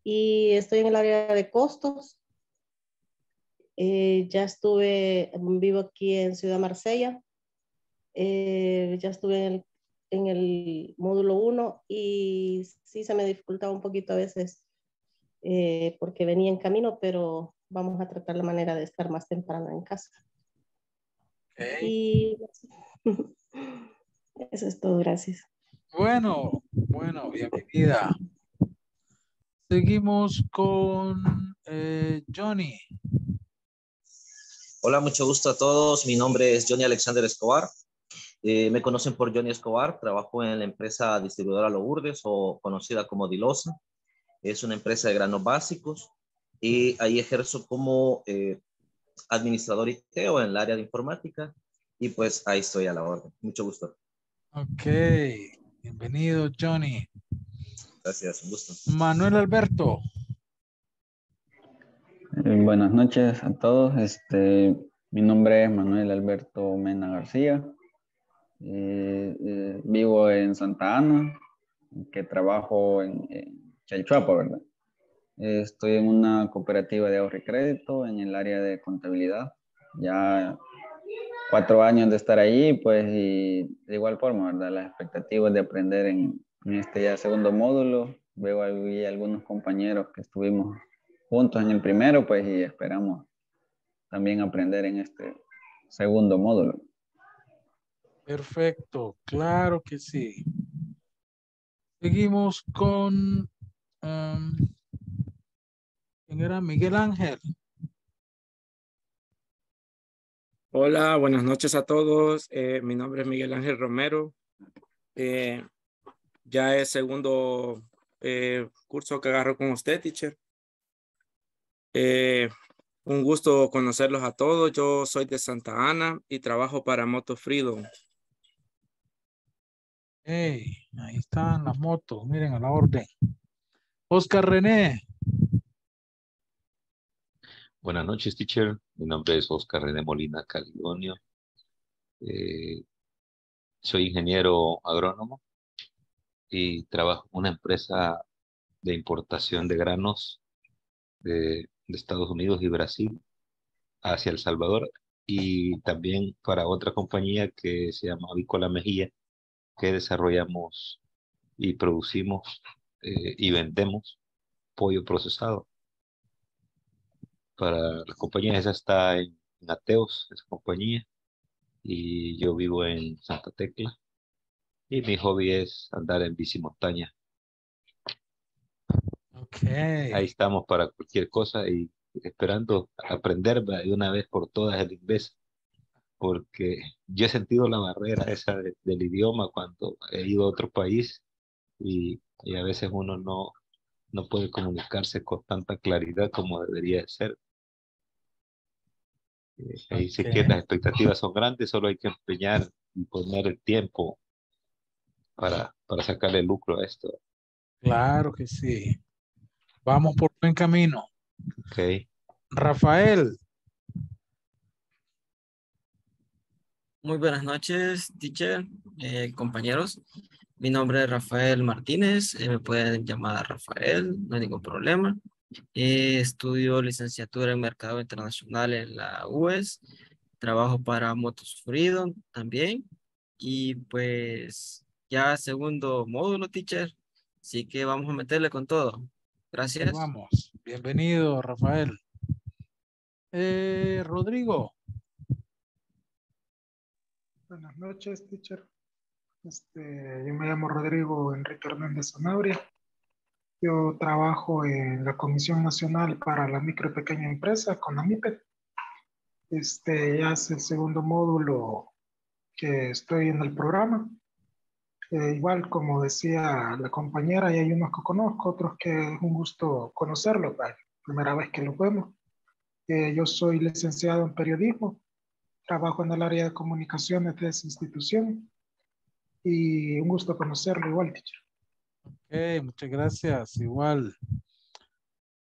M: y estoy en el área de costos. Eh, ya estuve, vivo aquí en Ciudad Marsella. Eh, ya estuve en el en el módulo 1 y sí se me dificultaba un poquito a veces eh, porque venía en camino, pero vamos a tratar la manera de estar más temprano en casa. Y *laughs* eso es todo, gracias.
A: Bueno, bueno, bienvenida. Seguimos con eh, Johnny.
N: Hola, mucho gusto a todos. Mi nombre es Johnny Alexander Escobar. Eh, me conocen por Johnny Escobar, trabajo en la empresa distribuidora Lourdes o conocida como Dilosa. Es una empresa de granos básicos y ahí ejerzo como eh, administrador IT o en el área de informática y pues ahí estoy a la orden. Mucho gusto.
A: Ok, bienvenido Johnny.
N: Gracias, un gusto.
A: Manuel Alberto.
O: Eh, buenas noches a todos. Este, mi nombre es Manuel Alberto Mena García. Eh, eh, vivo en Santa Ana, que trabajo en, en Chalchuapa, ¿verdad? estoy en una cooperativa de ahorro y crédito en el área de contabilidad. Ya cuatro años de estar ahí, pues, y de igual forma, ¿verdad? Las expectativas de aprender en, en este ya segundo módulo. Veo ahí algunos compañeros que estuvimos juntos en el primero, pues, y esperamos también aprender en este segundo módulo.
A: Perfecto, claro que sí. Seguimos con... Um, ¿Quién era? Miguel Ángel.
E: Hola, buenas noches a todos. Eh, mi nombre es Miguel Ángel Romero. Eh, ya es segundo eh, curso que agarro con usted, teacher. Eh, un gusto conocerlos a todos. Yo soy de Santa Ana y trabajo para Moto Freedom.
A: Hey, ahí están las motos, miren a la orden. Oscar René.
G: Buenas noches, teacher. Mi nombre es Oscar René Molina Calidonio. Eh, soy ingeniero agrónomo y trabajo en una empresa de importación de granos de, Estados Unidos y Brasil hacia El Salvador y también para otra compañía que se llama Avícola Mejía que desarrollamos y producimos eh, y vendemos pollo procesado. Para la compañía esa está en, en Ateos, esa compañía, y yo vivo en Santa Tecla. Y mi hobby es andar en bici montaña.
A: Okay.
G: Ahí estamos para cualquier cosa y esperando aprender de una vez por todas el inglés, porque yo he sentido la barrera esa de- del idioma cuando he ido a otro país y, y a veces uno no, no puede comunicarse con tanta claridad como debería de ser. Eh, Ahí sí que las expectativas son grandes, solo hay que empeñar y poner el tiempo para, para sacarle lucro a esto.
A: Claro que sí. Vamos por buen camino.
G: Ok.
A: Rafael.
P: Muy buenas noches, teacher, eh, compañeros. Mi nombre es Rafael Martínez, eh, me pueden llamar Rafael, no hay ningún problema. Eh, estudio licenciatura en Mercado Internacional en la UES, trabajo para Motos Freedom también y pues ya segundo módulo, teacher, así que vamos a meterle con todo. Gracias.
A: Vamos. Bienvenido, Rafael. Eh, Rodrigo.
Q: Buenas noches, teacher. Este, yo me llamo Rodrigo Enrique Hernández Sanabria. Yo trabajo en la Comisión Nacional para la Micro y Pequeña Empresa, con la MIPE. Este, ya es el segundo módulo que estoy en el programa. Eh, igual, como decía la compañera, y hay unos que conozco, otros que es un gusto conocerlos, primera vez que lo vemos. Eh, yo soy licenciado en periodismo, trabajo en el área de comunicaciones de esa institución y un gusto conocerlo igual, teacher.
A: Ok, muchas gracias. Igual.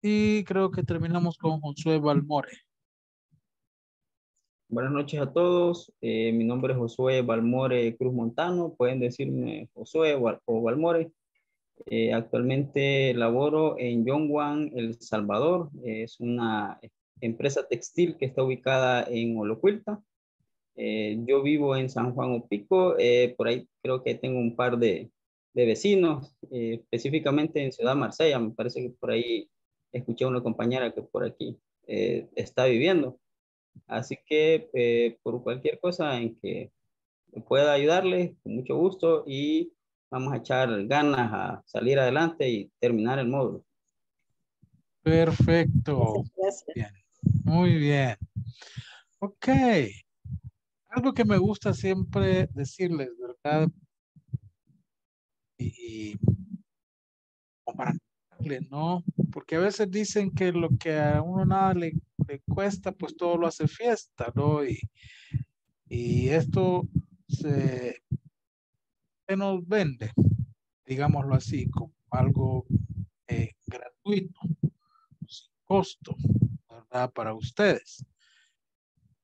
A: Y creo que terminamos con Josué Balmore.
B: Buenas noches a todos. Eh, mi nombre es Josué Balmore Cruz Montano. Pueden decirme Josué o Balmore. Eh, actualmente laboro en Yonguan, El Salvador. Es una empresa textil que está ubicada en Olocuilta. Eh, yo vivo en San Juan Opico. Eh, por ahí creo que tengo un par de, de vecinos, eh, específicamente en Ciudad Marsella. Me parece que por ahí escuché a una compañera que por aquí eh, está viviendo. Así que eh, por cualquier cosa en que pueda ayudarles, con mucho gusto y vamos a echar ganas a salir adelante y terminar el módulo.
A: Perfecto. Bien. Muy bien. Ok. algo que me gusta siempre decirles, ¿verdad? Y, compartirle, ¿no? Porque a veces dicen que lo que a uno nada le, le cuesta, pues todo lo hace fiesta, ¿no? Y, y esto se, se nos vende, digámoslo así, como algo eh, gratuito, sin costo, Para ustedes.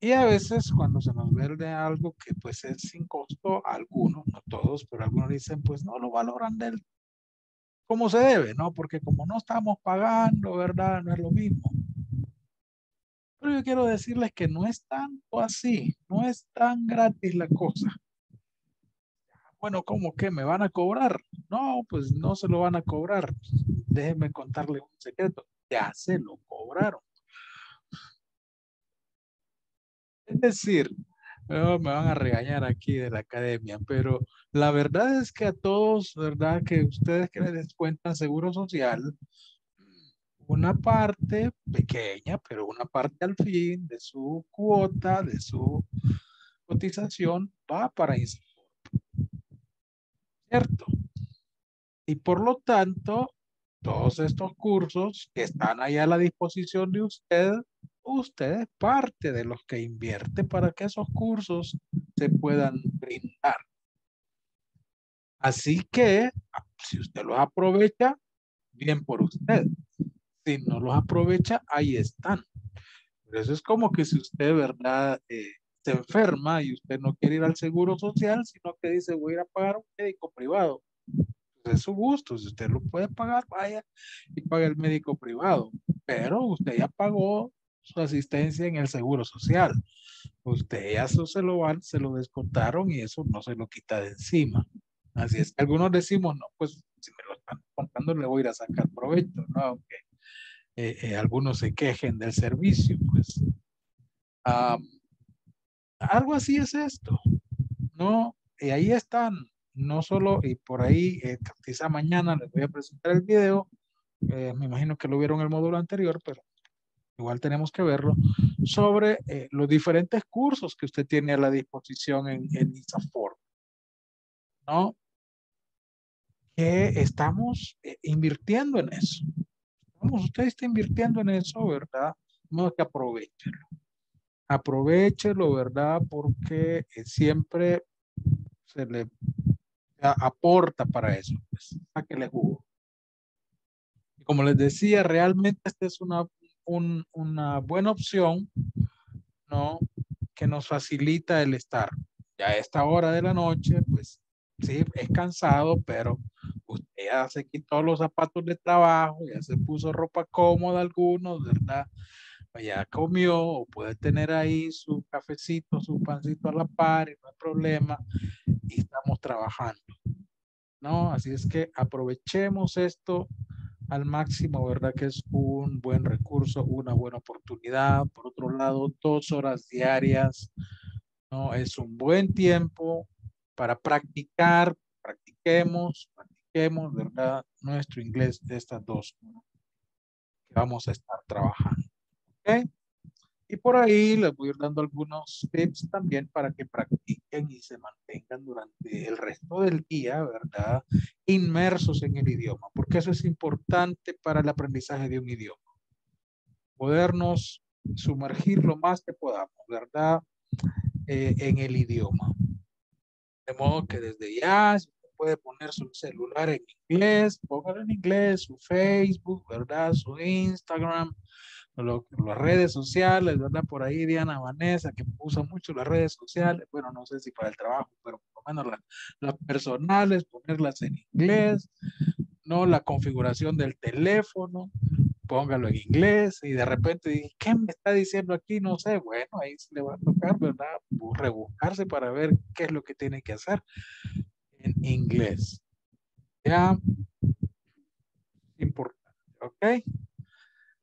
A: Y a veces cuando se nos vende algo que pues es sin costo, algunos, no todos, pero algunos dicen pues no lo valoran del como se debe, ¿no? Porque como no estamos pagando, ¿verdad? No es lo mismo. Pero yo quiero decirles que no es tanto así, no es tan gratis la cosa. Bueno, ¿cómo que me van a cobrar? No, pues no se lo van a cobrar. Déjenme contarle un secreto. Ya se lo cobraron. Es *laughs* decir, me van a regañar aquí de la academia, pero la verdad es que a todos, ¿verdad? Que ustedes que les descuentan seguro social, una parte pequeña, pero una parte al fin de su cuota, de su cotización, va para INSAFORP. ¿Cierto? Y por lo tanto, todos estos cursos que están ahí a la disposición de usted, usted es parte de los que invierte para que esos cursos se puedan brindar. Así que, si usted los aprovecha, bien por usted. Si no los aprovecha, ahí están. Pero eso es como que si usted, ¿verdad? Eh, se enferma y usted no quiere ir al seguro social, sino que dice, voy a ir a pagar un médico privado. Pues es su gusto, si usted lo puede pagar, vaya y pague el médico privado. Pero usted ya pagó su asistencia en el seguro social. Usted ya eso se lo van, se lo descontaron y eso no se lo quita de encima. Así es algunos decimos, no, pues si me lo están contando le voy a ir a sacar provecho, ¿no? Aunque eh, eh, algunos se quejen del servicio, pues. algo así es esto, ¿no? Y ahí están, no solo, y por ahí, eh, quizá mañana les voy a presentar el video, me imagino que lo vieron en el módulo anterior, pero igual tenemos que verlo, sobre eh, los diferentes cursos que usted tiene a la disposición en, en ISAFOR. ¿No? Que estamos eh, invirtiendo en eso. Vamos, usted está invirtiendo en eso, ¿verdad? No que aprovechelo. Aprovechelo, ¿verdad? Porque eh, siempre se le aporta para eso. Pues, le jugo. Como les decía, realmente esta es una una buena opción, ¿no? Que nos facilita el estar. Ya a esta hora de la noche, pues sí, es cansado, pero usted ya se quitó los zapatos de trabajo, ya se puso ropa cómoda algunos, ¿verdad? Ya comió o puede tener ahí su cafecito, su pancito a la par y no hay problema y estamos trabajando. ¿No? Así es que aprovechemos esto al máximo, ¿verdad? Que es un buen recurso, una buena oportunidad. Por otro lado, dos horas diarias, ¿no? Es un buen tiempo para practicar, practiquemos, practiquemos, ¿verdad? Nuestro inglés de estas dos que vamos a estar trabajando. ¿Ok? Y por ahí les voy a ir dando algunos tips también para que practiquen y se mantengan durante el resto del día, ¿verdad? Inmersos en el idioma, porque eso es importante para el aprendizaje de un idioma. Podernos sumergir lo más que podamos, ¿verdad? Eh, en el idioma. De modo que desde ya se puede poner su celular en inglés, póngalo en inglés, su Facebook, ¿verdad? Su Instagram, las redes sociales, ¿verdad? Por ahí Diana Vanessa, que usa mucho las redes sociales, bueno, no sé si para el trabajo, pero por lo menos las personales, ponerlas en inglés, ¿no? La configuración del teléfono, póngalo en inglés y de repente, ¿qué me está diciendo aquí? No sé, bueno, ahí se le va a tocar, ¿verdad? Rebuscarse para ver qué es lo que tiene que hacer en inglés. Ya, importante, ¿ok?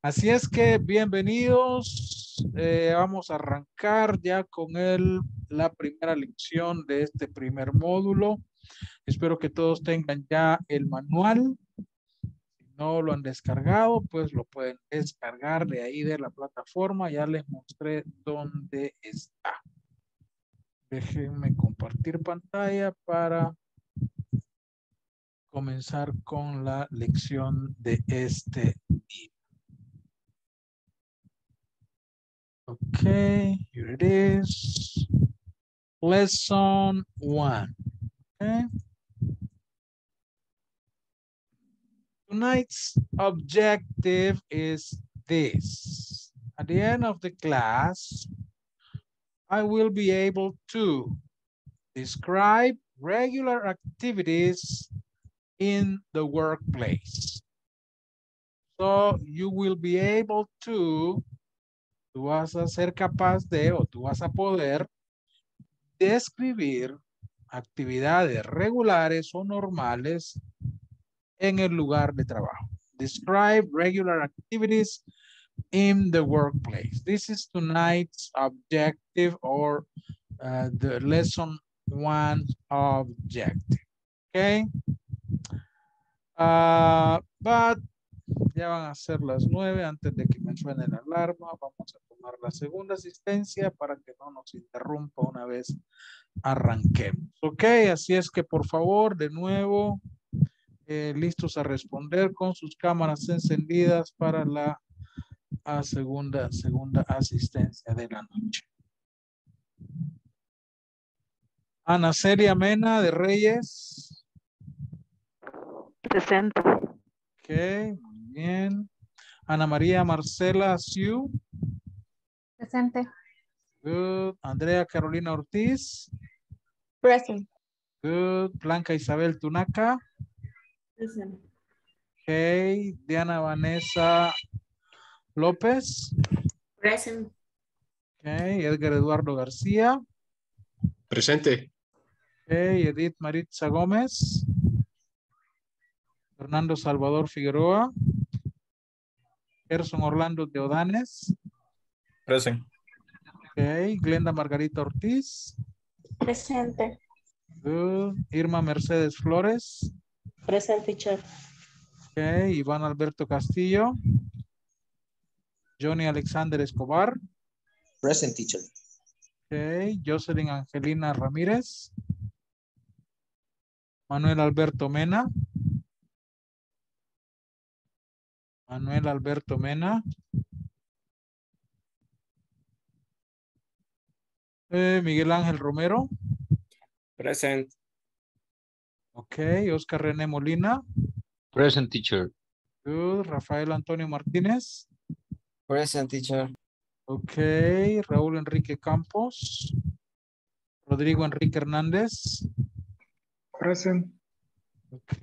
A: Así es que bienvenidos. Eh, vamos a arrancar ya con el, la primera lección de este primer módulo. Espero que todos tengan ya el manual. Si no lo han descargado, pues lo pueden descargar de ahí de la plataforma. Ya les mostré dónde está. Déjenme compartir pantalla para comenzar con la lección de este día. Okay, here it is. Lesson one. Okay. Tonight's objective is this. At the end of the class, I will be able to describe regular activities in the workplace. So you will be able to, tú vas a ser capaz de, o tú vas a poder describir actividades regulares o normales en el lugar de trabajo. Describe regular activities in the workplace. This is tonight's objective or uh, the lesson one objective. Okay. Uh, but ya van a ser las nueve antes de que me suene la alarma. Vamos a tomar la segunda asistencia para que no nos interrumpa una vez arranquemos. Ok, así es que por favor, de nuevo, eh, listos a responder con sus cámaras encendidas para la a segunda, segunda asistencia de la noche. Ana Celia Mena de Reyes.
I: Presente.
A: Ok, muy bien. Ana María Marcela Siu.
H: Presente.
A: Good. Andrea Carolina Ortiz.
H: Present.
A: Good. Blanca Isabel Tunaca.
J: Present.
A: Ok. Diana Vanessa López.
K: Present.
A: Ok. Edgar Eduardo García.
D: Presente.
A: Ok. Edith Maritza Gómez. Fernando Salvador Figueroa. Gerson Orlando Teodanes.
L: Present.
A: Ok. Glenda Margarita Ortiz.
C: Presente.
A: Good. Irma Mercedes Flores.
M: Present teacher.
A: Ok. Iván Alberto Castillo. Johnny Alexander Escobar.
N: Present teacher.
A: Ok. Jocelyn Angelina Ramírez. Manuel Alberto Mena. Manuel Alberto Mena. Eh, Miguel Ángel Romero.
E: Present.
A: Ok. Oscar René Molina.
G: Present teacher.
A: Good. Rafael Antonio Martínez.
P: Present teacher.
A: Ok. Raúl Enrique Campos. Rodrigo Enrique Hernández.
Q: Present.
A: Ok.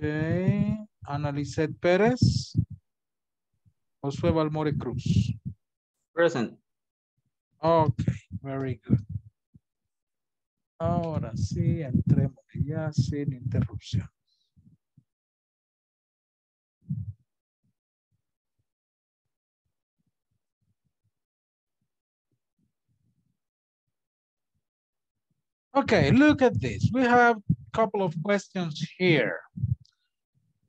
A: Ana Pérez. Josué Balmore Cruz.
B: Present.
A: Ok, very good. Ahora sí, entremos ya sin interrupción. Okay, look at this. We have a couple of questions here.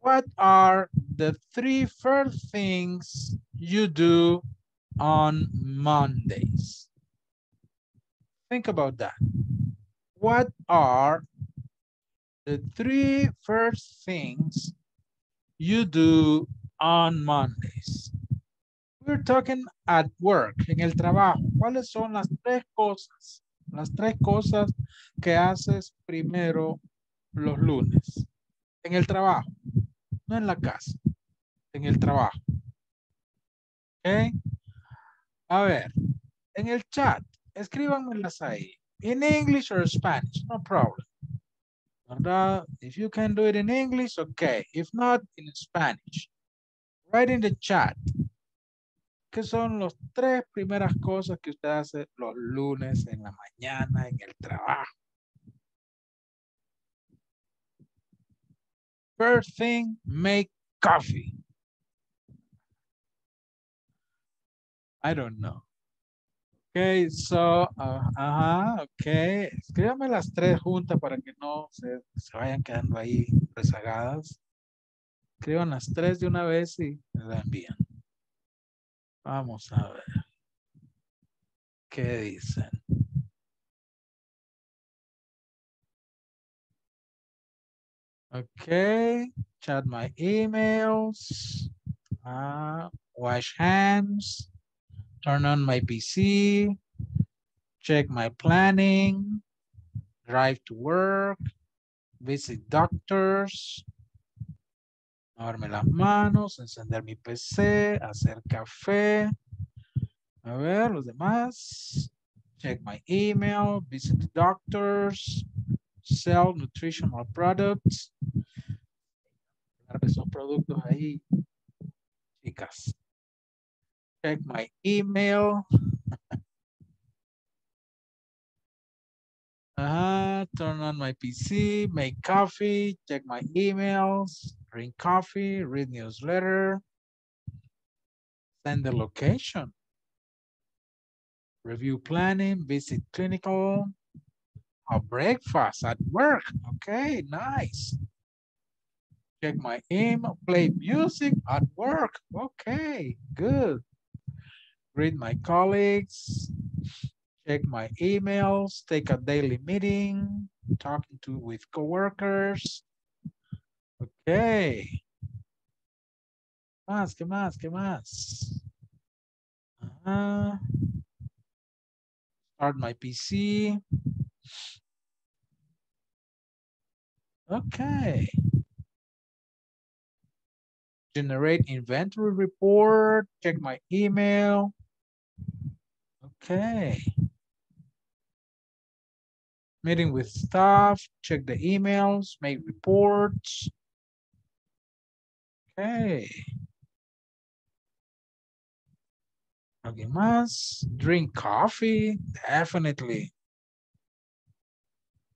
A: What are the three first things you do on Mondays? Think about that. What are the three first things you do on Mondays? We're talking at work, en el trabajo. ¿Cuáles son las tres cosas? Las tres cosas que haces primero los lunes. En el trabajo, no en la casa, en el trabajo. ¿Ok? A ver, en el chat, escríbanmelas ahí. In English or Spanish, no problem. ¿Verdad? If you can do it in English, okay. If not, in Spanish. Write in the chat. ¿Qué son las tres primeras cosas que usted hace los lunes en la mañana en el trabajo? First thing, make coffee. I don't know. Okay, so, uh, ajá, ok. Escríbame las tres juntas para que no se, se vayan quedando ahí rezagadas. Escriban las tres de una vez y me la envían. Vamos a ver. ¿Qué dicen? Okay, chat my emails, uh, wash hands, turn on my PC, check my planning, drive to work, visit doctors, lavarme las manos, encender mi PC, hacer café. A ver, los demás. Check my email, visit the doctors, sell nutritional products. Esos productos ahí, chicas. Check my email. *laughs* Uh, turn on my PC, make coffee, check my emails, drink coffee, read newsletter, send the location, review planning, visit clinical, a breakfast at work. Okay, nice. Check my email, play music at work. Okay, good. Read my colleagues, check my emails, take a daily meeting, talking to with coworkers. Okay. Más, ¿qué más? ¿Qué más? Uh, start my PC. Okay. Generate inventory report, check my email. Okay. Meeting with staff, check the emails, make reports. Okay. Más? Drink coffee, definitely.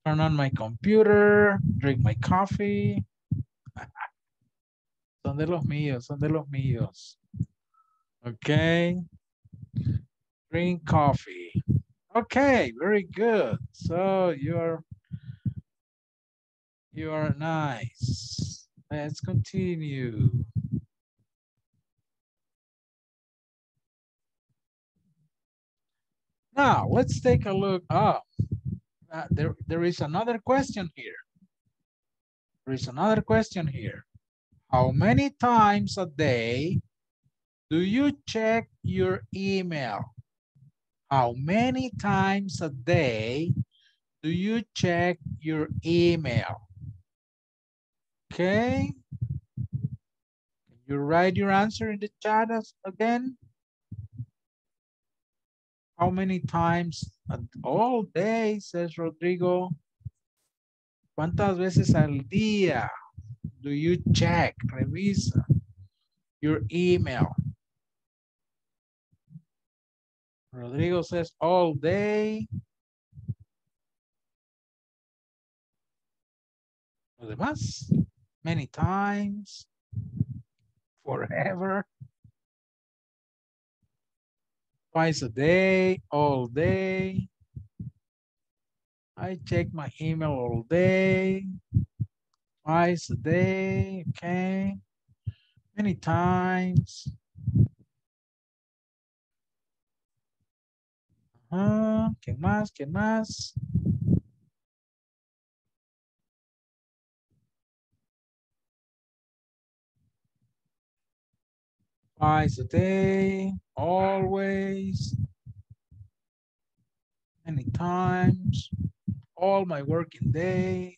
A: Turn on my computer, drink my coffee. *laughs* Son de los míos, son de los míos. Okay. Drink coffee. Okay, very good. So you're you are nice. Let's continue. Now let's take a look up. Uh, there, there is another question here. There is another question here. How many times a day do you check your email? How many times a day do you check your email? Okay. Can you write your answer in the chat again? How many times all day, says Rodrigo? ¿Cuántas veces al día do you check, revisa your email? Rodrigo says all day. Los demás, many times, forever, twice a day, all day. I check my email all day, twice a day, okay, many times. Ah, ¿Quién más? ¿Quién más? Twice a day, always, many times, all my working day.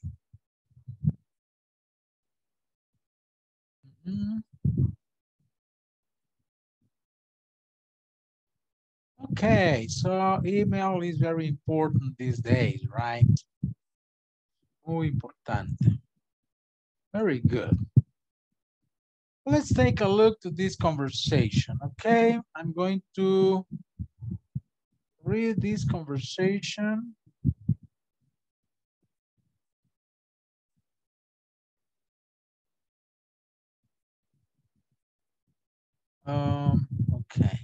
A: Mhm. Okay, so email is very important these days, right? Muy importante. Very good. Let's take a look to this conversation, okay? I'm going to read this conversation. Um, okay.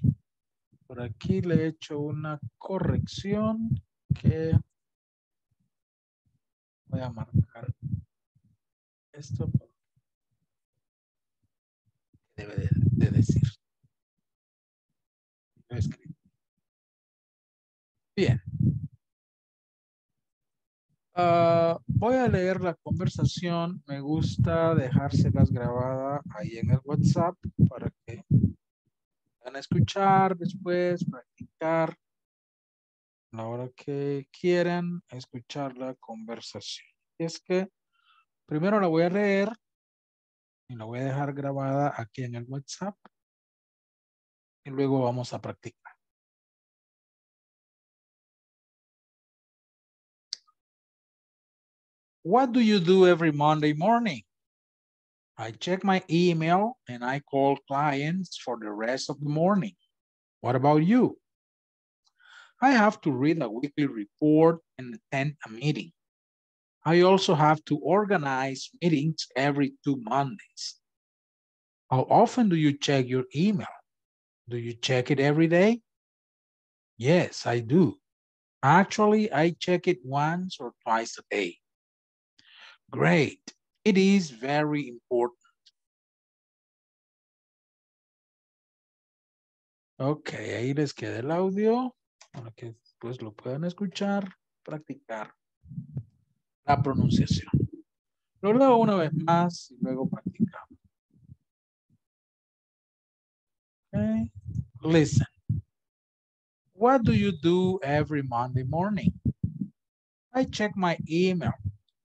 A: Por aquí le he hecho una corrección que voy a marcar esto. Debe de, de decir. Escrito. Bien. Ah, voy a leer la conversación. Me gusta dejárselas grabada ahí en el WhatsApp para que puedan escuchar después, practicar a la hora que quieran escuchar la conversación. es que primero la voy a leer y la voy a dejar grabada aquí en el WhatsApp y luego vamos a practicar. What do you do every Monday morning? I check my email and I call clients for the rest of the morning. What about you? I have to read a weekly report and attend a meeting. I also have to organize meetings every two Mondays. How often do you check your email? Do you check it every day? Yes, I do. Actually, I check it once or twice a day. Great. It is very important. Ok, ahí les queda el audio para que pues lo puedan escuchar, practicar la pronunciación. Lo leo una vez más y luego practicamos. Okay, listen. What do you do every Monday morning? I check my email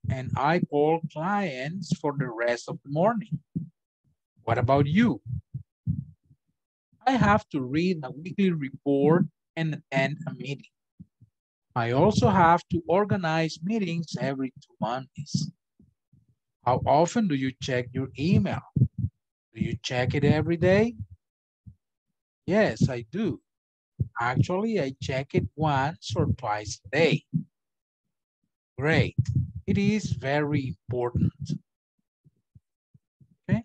A: and I call clients for the rest of the morning. What about you? I have to read a weekly report and attend a meeting. I also have to organize meetings every two Mondays. How often do you check your email? Do you check it every day? Yes, I do. Actually, I check it once or twice a day. Great. It is very important. Okay.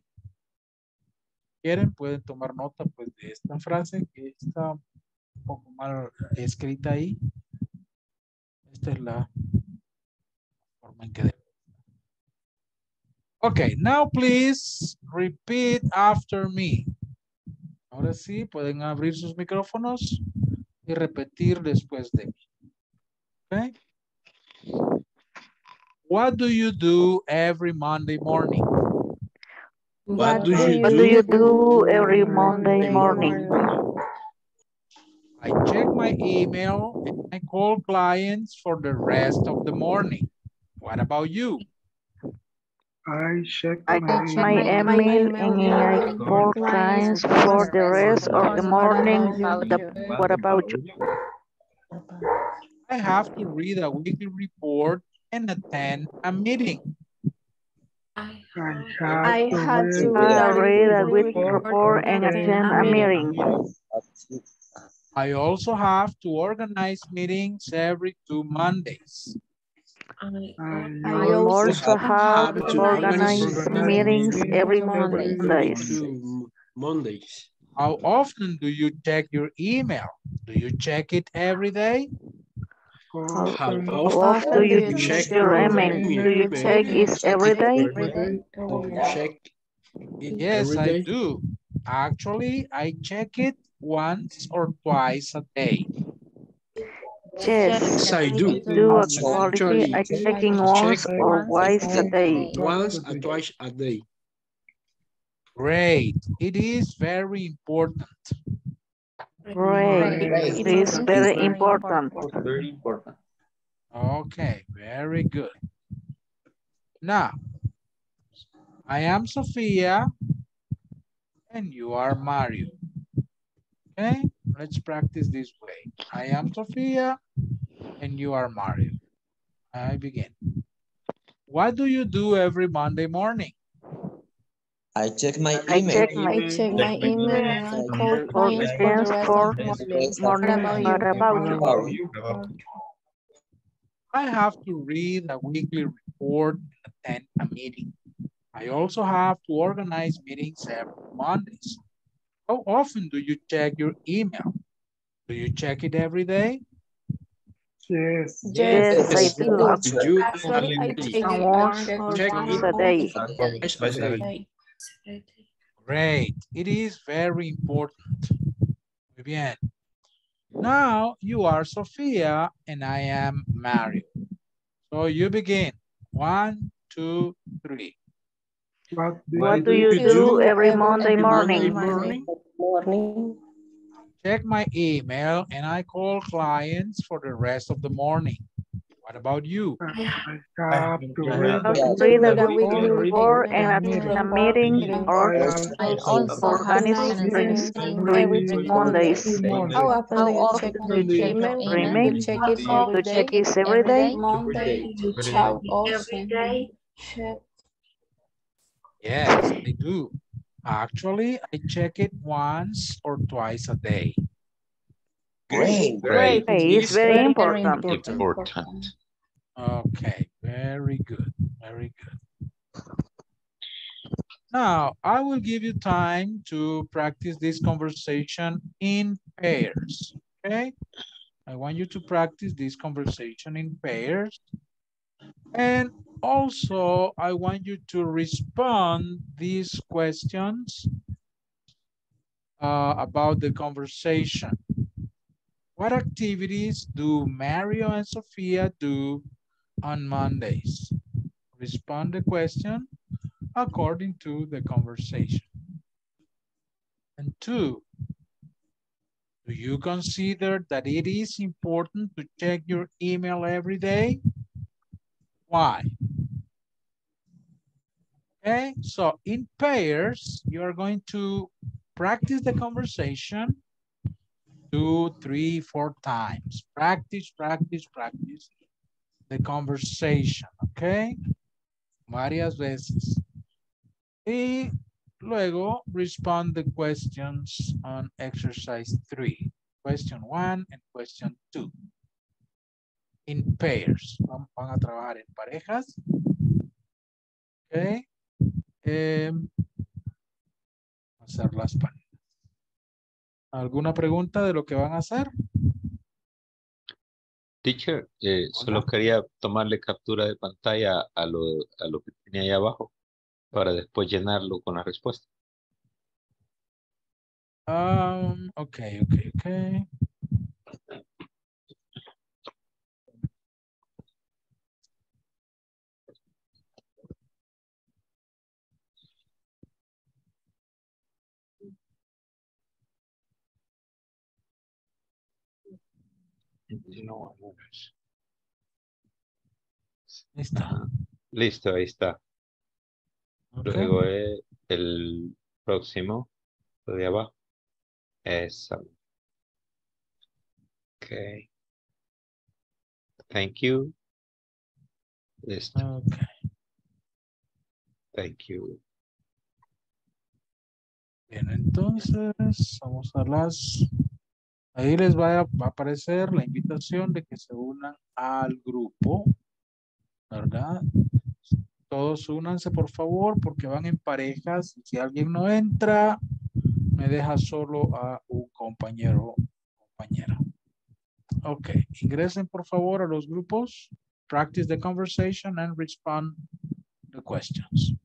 A: Quieren, pueden tomar nota pues de esta frase que está un poco mal escrita ahí. Esta es la forma en que debe. Okay, now please repeat after me. Ahora sí, pueden abrir sus micrófonos y repetir después de mí. Okay. What do you do every Monday morning?
I: What, do, you what do, do you do every Monday morning?
A: I check my email and I call clients for the rest of the morning. What about you?
Q: I check
I: I my, check my email and I call clients for the rest of the morning. What about you?
A: I have to read a weekly report and attend a meeting.
H: I had to
I: read a weekly report and attend a meeting.
A: I also have to organize meetings every two Mondays.
I: I also have to organize meetings every Mondays.
D: Mondays.
A: How often do you check your email? Do you check it every day?
I: How often do you check your email? Do you check it every day?
D: check
A: Yes, I do. Actually, I check it once or twice a day.
I: Yes,
D: I do.
I: do actually, I checking once or twice a day.
D: Once or twice a day.
A: Great. It is very important.
I: Great. It is very important.
N: Very important.
A: Okay, very good. Now, I am Sophia and you are Mario. Okay, let's practice this way. I am Sophia and you are Mario. I begin. What do you do every Monday morning?
N: I check my
I: I
N: email.
I: check my,
H: I check my email and I call
I: for
H: clients for the rest
I: for
H: of the morning.
I: morning. About you?
A: I have to read a weekly report and attend a meeting. I also have to organize meetings every Mondays. How often do you check your email? Do you check it every day?
Q: Yes.
I: Yes, I
H: Yes,
I: do.
D: You
H: Actually, I check it
I: Once
D: Check
I: twice
D: it.
I: a day.
D: day.
A: Great. It is very important. Muy bien. Now you are Sophia and I am Mario. So you begin. One, two, three.
J: What
I: What do you do every Monday morning?
M: Morning.
A: Check my email and I call clients for the rest of the morning. What about you?
J: I have to read
I: Read
J: the
I: the weekly report and attend a meeting or
M: I also
I: organize
M: organize
I: drinks during Mondays.
H: How often do you check
I: do you check
H: email?
I: your email?
H: You check it
I: To check
H: day?
I: it every day?
C: Monday, check
D: day.
C: also. Check.
A: Yes, I do. Actually, I check it once or twice a day.
G: Great.
I: Great. It's very important.
G: Important.
A: Okay, very good, very good. Now, I will give you time to practice this conversation in pairs, okay? I want you to practice this conversation in pairs. And also, I want you to respond these questions uh, about the conversation. What activities do Mario and Sophia do on Mondays? Respond the question according to the conversation. And two, do you consider that it is important to check your email every day? Why? Okay, so in pairs, you are going to practice the conversation two, three, four times. Practice, practice, practice the conversation, okay? Varias veces. Y luego respond the questions on exercise three. Question one and question two. In pairs. Van, van a trabajar en parejas. Ok. Em, hacer las parejas. ¿Alguna pregunta de lo que van a hacer?
G: Teacher, eh, solo quería tomarle captura de pantalla a lo, a lo que tenía ahí abajo para después llenarlo con la respuesta.
A: Um, ok, ok, ok. Listo.
G: Listo, ahí está.
A: Ok.
G: Luego eh, el próximo, lo de abajo. Eso. Ok. Thank you. Listo.
A: Ok.
G: Thank you.
A: Bien, entonces vamos a las... Ahí les va a, aparecer la invitación de que se unan al grupo, ¿verdad? Todos únanse por favor porque van en parejas. Si alguien no entra, me deja solo a un compañero o compañera. Ok, ingresen por favor a los grupos. Practice the conversation and respond the questions.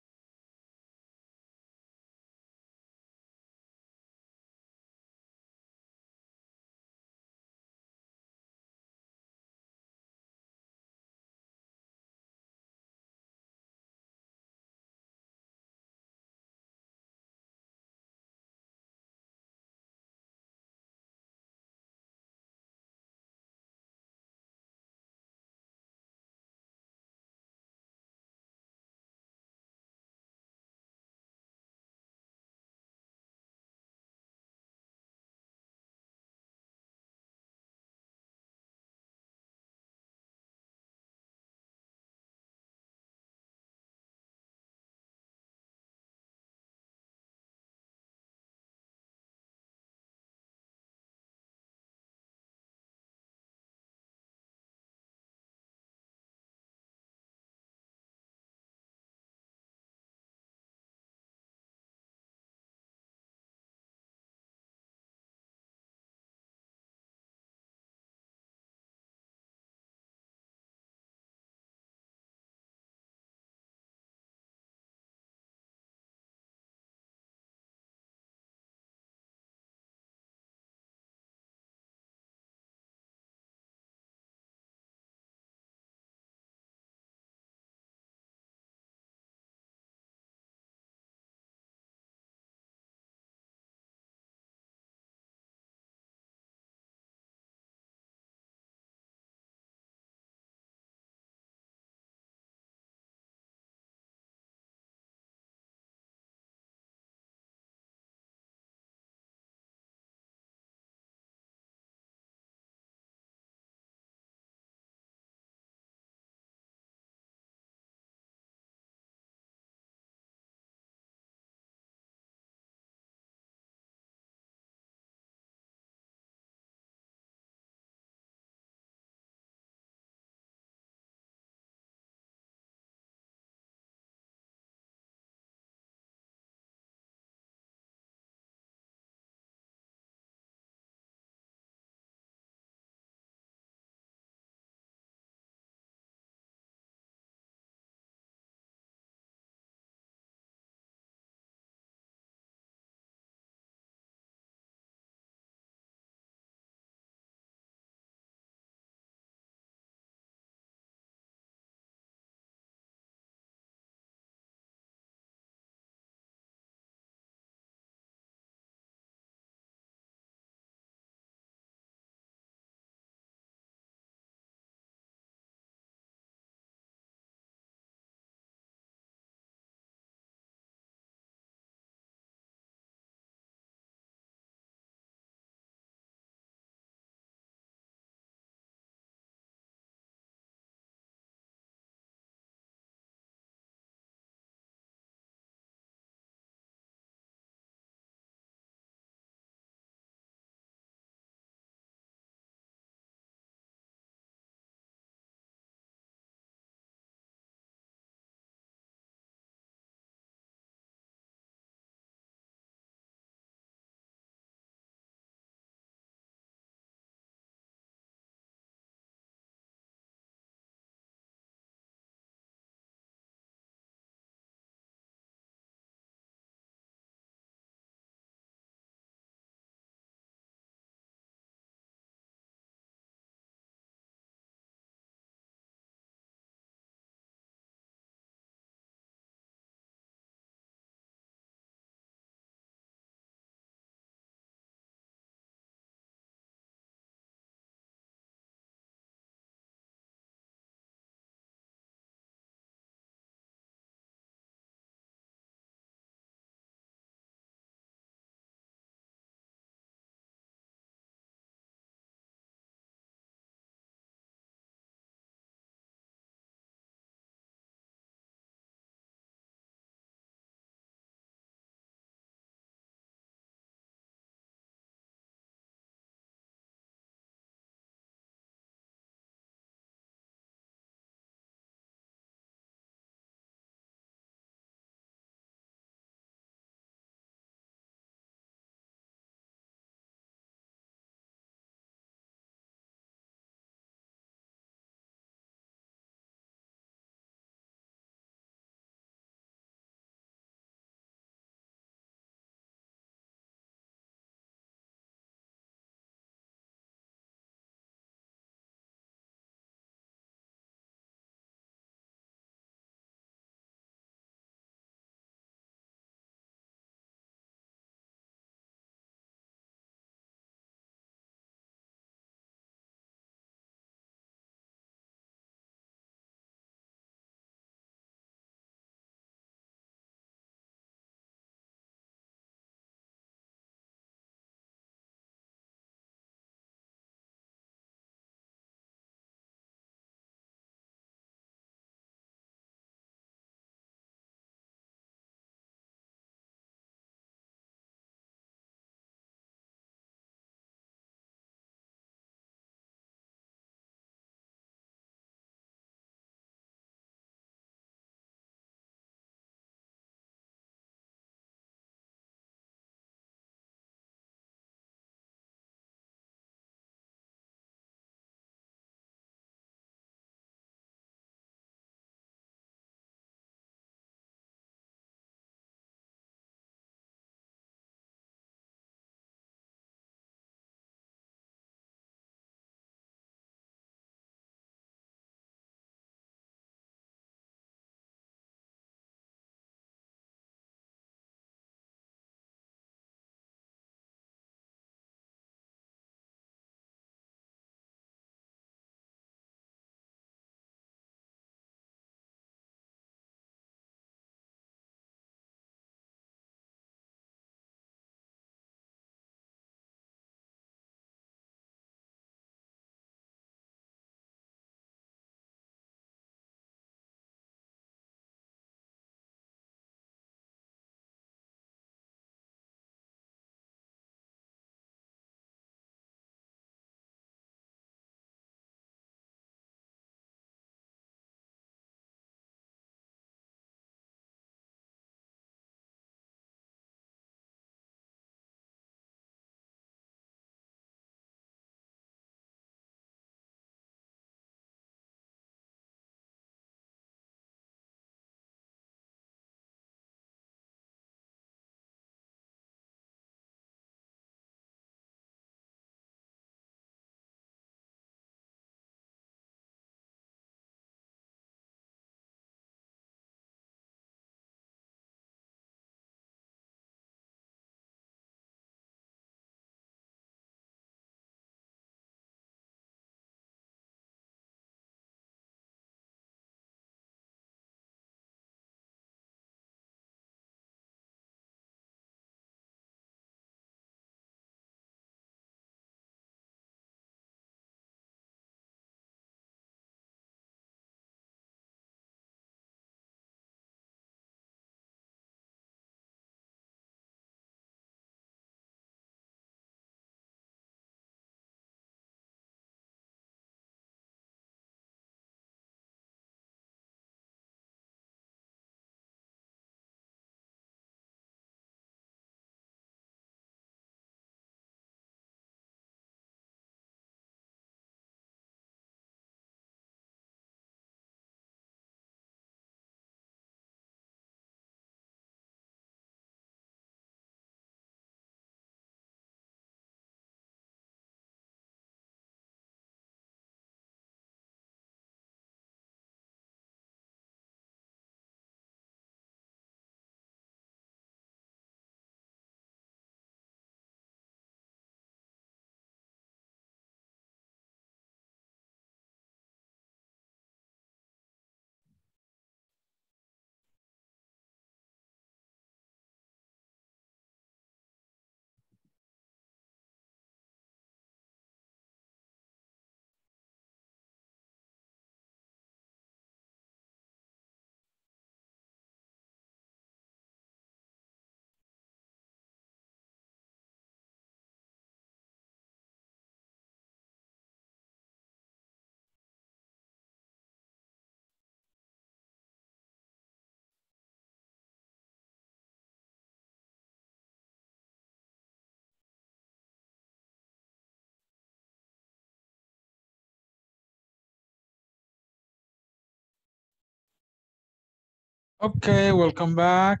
A: Okay, welcome back.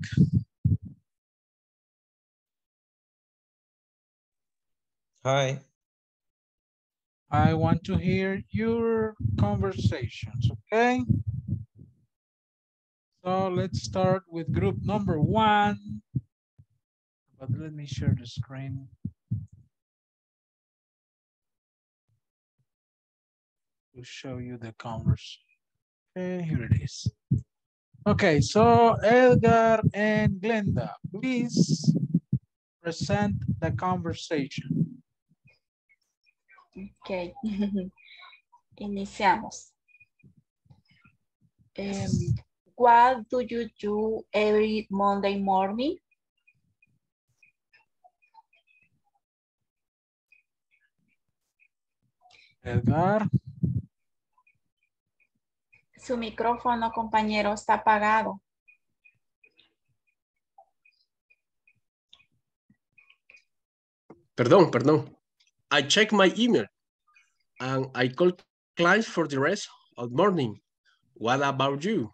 N: Hi.
A: I want to hear your conversations, okay? So let's start with group number one. But let me share the screen. To show you the conversation. Okay, here it is. Okay, so Edgar and Glenda, please present the conversation.
C: Ok. *laughs* Iniciamos. Em, what do you do every Monday morning?
A: Edgar,
C: Su micrófono, compañero, está apagado.
D: Perdón, perdón. I check my email and I call clients for the rest of morning. What about you?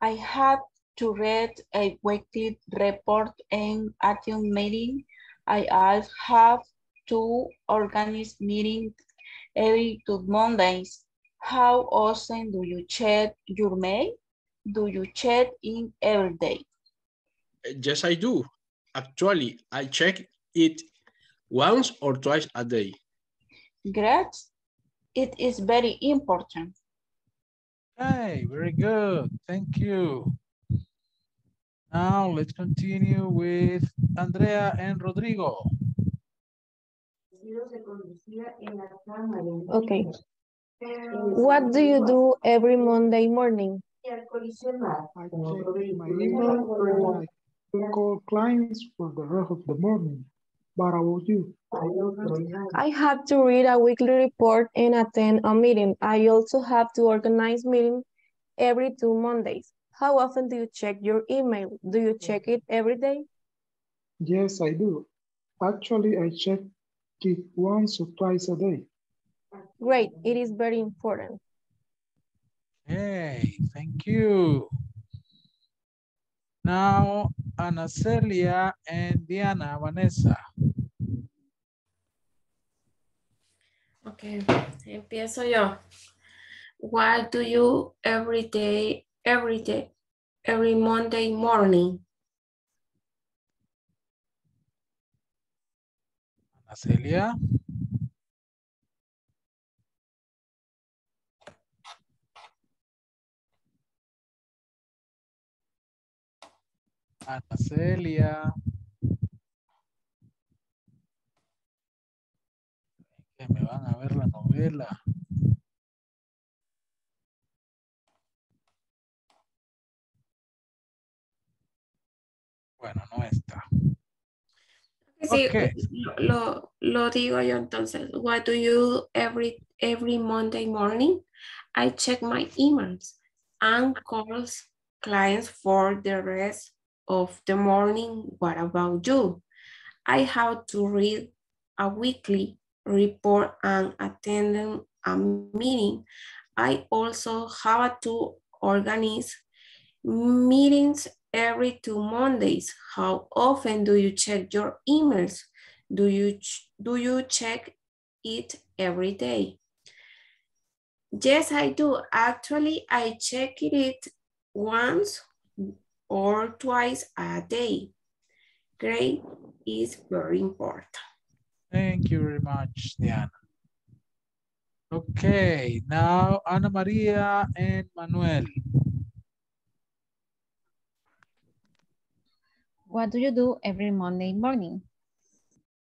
C: I had to read a weekly report and attend meeting. I also have to organize meetings every two Mondays. How often do you check your mail? Do you check in every day?
D: Yes, I do. Actually, I check it once or twice a day.
C: Great. It is very important.
A: hey, very good, thank you. Now let's continue with Andrea and Rodrigo.
H: Okay. What do you do every Monday morning?
Q: I check my email and I call clients for the rest of the morning. What about you?
H: I have to read a weekly report and attend a meeting. I also have to organize meetings every two Mondays. How often do you check your email? Do you check it every day?
Q: Yes, I do. Actually, I check it once or twice a day.
H: Great, it is very important.
A: Hey, thank you. Now, Ana Celia and Diana Vanessa.
K: Ok, empiezo yo. What do you every day, every day, every Monday morning?
A: Ana Celia. Ana Celia. Que me van a ver la novela. Bueno, no está.
K: Sí, lo, lo digo yo entonces. What do you do every, every Monday morning? I check my emails and calls clients for the rest of the morning. What about you? I have to read a weekly report and attend a meeting. I also have to organize meetings every two Mondays. How often do you check your emails? Do you, do you check it every day? Yes, I do. Actually, I check it once or twice a day. Great is very important.
A: Thank you very much, Diana. Okay, now Ana Maria and Manuel.
F: What do you do every Monday morning?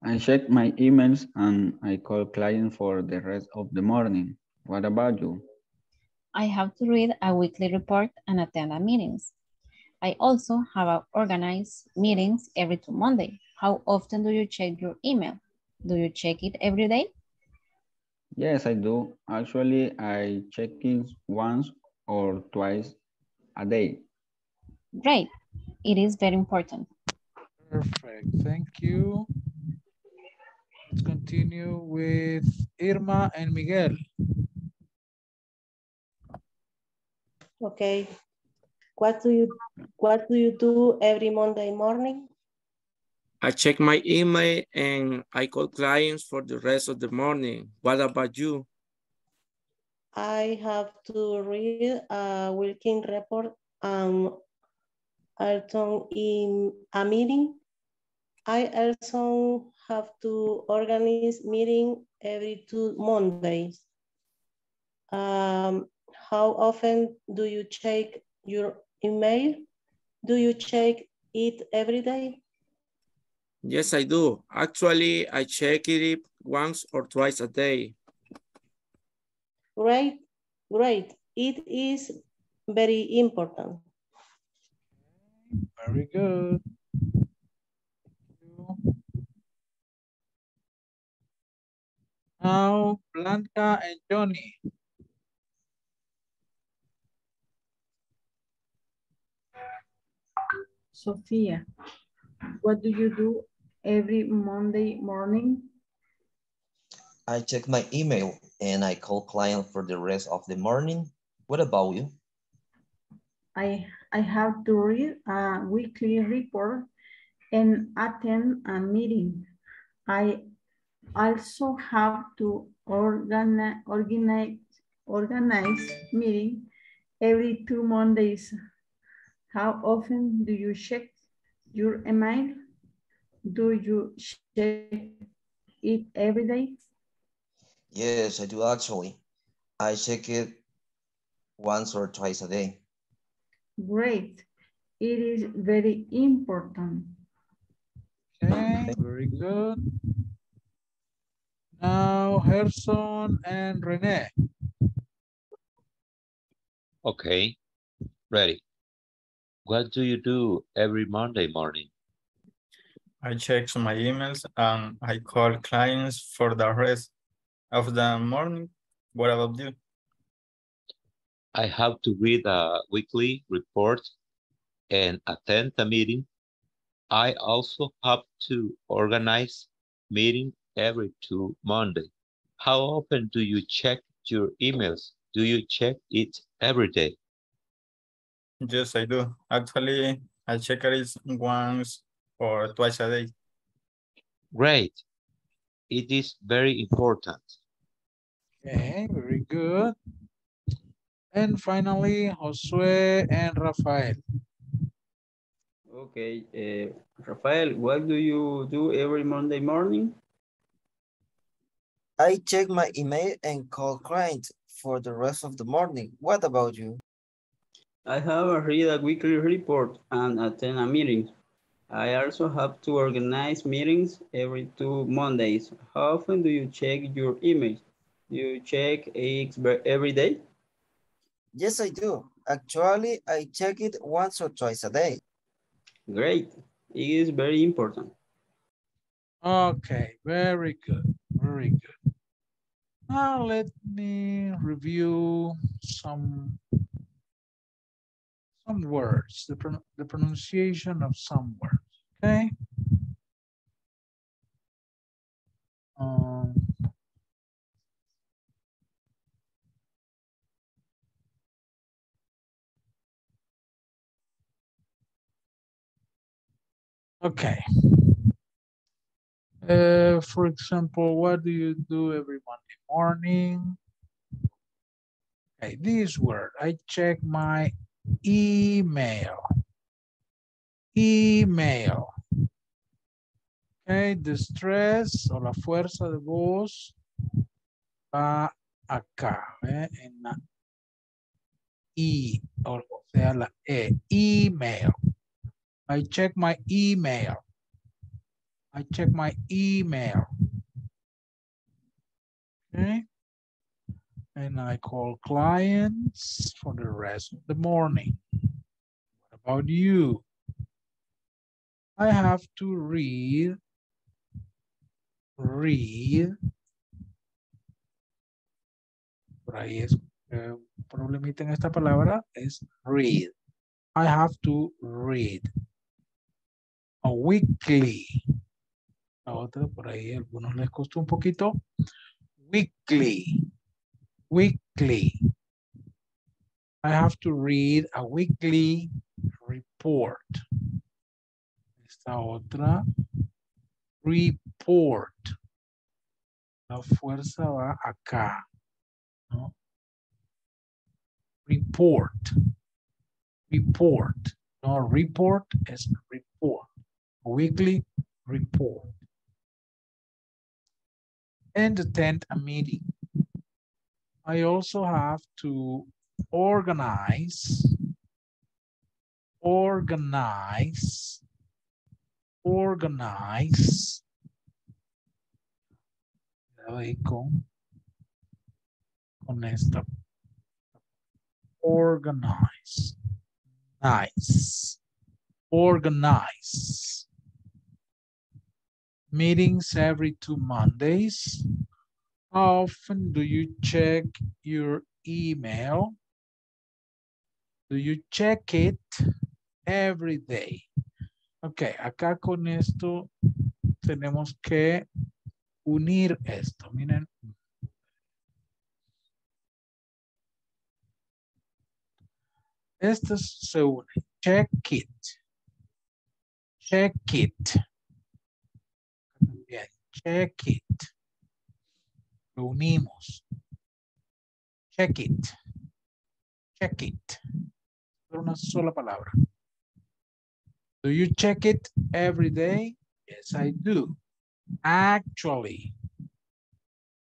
O: I check my emails and I call clients for the rest of the morning. What about you?
F: I have to read a weekly report and attend a meetings. I also have organized meetings every two Monday. How often do you check your email? Do you check it every day?
O: Yes, I do. Actually, I check it once or twice a day.
F: Great. It is very important.
A: Perfect, thank you. Let's continue with Irma and Miguel.
M: Okay. What do you What do you do every Monday morning?
E: I check my email and I call clients for the rest of the morning. What about you?
M: I have to read a working report um also in a meeting. I also have to organize meeting every two Mondays. Um, how often do you check your email? Do you check it every day?
E: Yes, I do. Actually, I check it once or twice a day.
M: Great, great. It is very important.
A: Very good. Now, Blanca and Johnny.
R: Sophia, what do you do every Monday morning?
N: I check my email and I call client for the rest of the morning. What about you?
R: I, I have to read a weekly report and attend a meeting. I also have to organize, organize, organize meeting every two Mondays. How often do you check your email? Do you check it every day?
N: Yes, I do actually. I check it once or twice a day.
R: Great. It is very important.
A: Okay, very good. Now, Gerson and Renee.
G: Okay, ready. What do you do every Monday morning?
L: I check my emails and I call clients for the rest of the morning. What about you?
G: I have to read a weekly report and attend a meeting. I also have to organize meeting every two Monday. How often do you check your emails? Do you check it every day?
L: Yes, I do. Actually, I check it once or twice a day.
G: Great. It is very important.
A: Okay, very good. And finally, Josue and Rafael.
B: Okay, uh, Rafael, what do you do every Monday morning?
S: I check my email and call clients for the rest of the morning. What about you?
B: I have a read a weekly report and attend a meeting. I also have to organize meetings every two Mondays. How often do you check your emails? Do you check it every day?
S: Yes, I do. Actually, I check it once or twice a day.
B: Great. It is very important.
A: Okay, very good, very good. Now let me review some some words, the, the pronunciation of some words, okay? Um, okay. Uh, for example, what do you do every Monday morning? Okay, this word, I check my email. Email. Okay, the stress o la fuerza de voz va acá, ¿eh? en la o sea, la E, email. I check my email. I check my email. Okay. And I call clients for the rest of the morning. What about you? I have to read, read. Por ahí es eh, problemita en esta palabra, es read. I have to read. A weekly. La otra, por ahí algunos les costó un poquito. Weekly. Weekly. I have to read a weekly report. Esta otra, report. La fuerza va acá. ¿no? Report. Report. No, report es report. Weekly report. And attend a meeting. I also have to organize, organize, organize. Con, con esta. Organize. Nice. Organize. Meetings every two Mondays. How often do you check your email? Do you check it every day? Ok, acá con esto tenemos que unir esto. Miren. Estos se unen. Check it. Check it. Check it. Lo unimos. Check it. Check it. Una sola palabra. Do you check it every day? Yes, I do. Actually,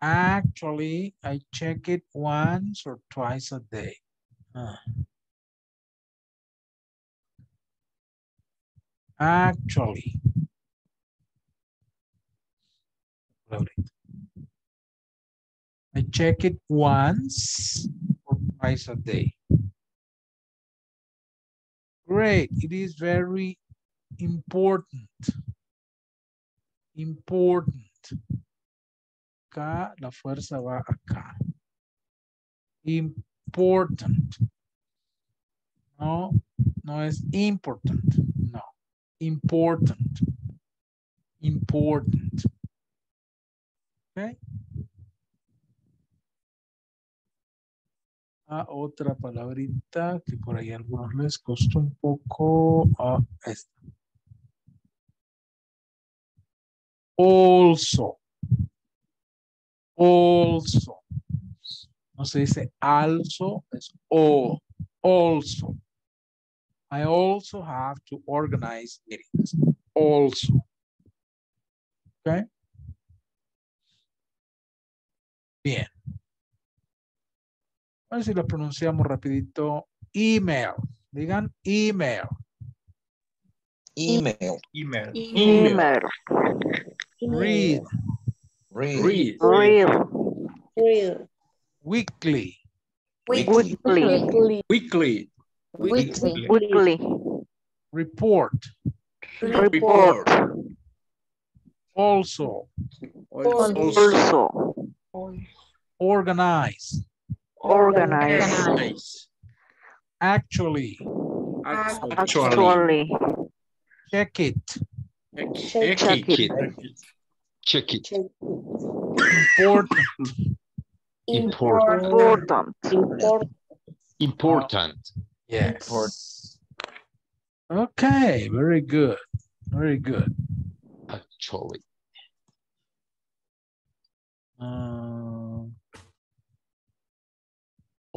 A: actually, I check it once or twice a day. Ah. Actually. I check it once or twice a day. Great, it is very important. Important. Acá la fuerza va acá. Important. No, no es important. No. Important. Important. Okay. Ah, otra palabrita que por ahí a algunos les costó un poco. Ah, esta. Also. Also. No se dice also, es all. Also. I also have to organize meetings. Also. Okay. Bien. A ver si lo pronunciamos rapidito. Email. Digan email.
S: Email.
L: Email.
I: Email.
A: Read.
L: Read.
O: Read.
I: Read.
A: Weekly.
I: Weekly.
M: Weekly.
O: Weekly.
M: Weekly.
A: Report.
I: Report.
A: Also.
I: Also.
A: Organize.
I: Organize.
O: Nice.
A: Actually.
I: Actually.
A: Check it.
M: Check
I: Check it.
G: Check it.
A: Important.
G: Important.
I: Important.
G: Important.
A: Yes. Okay, very good. Very good.
G: Actually.
A: Uh,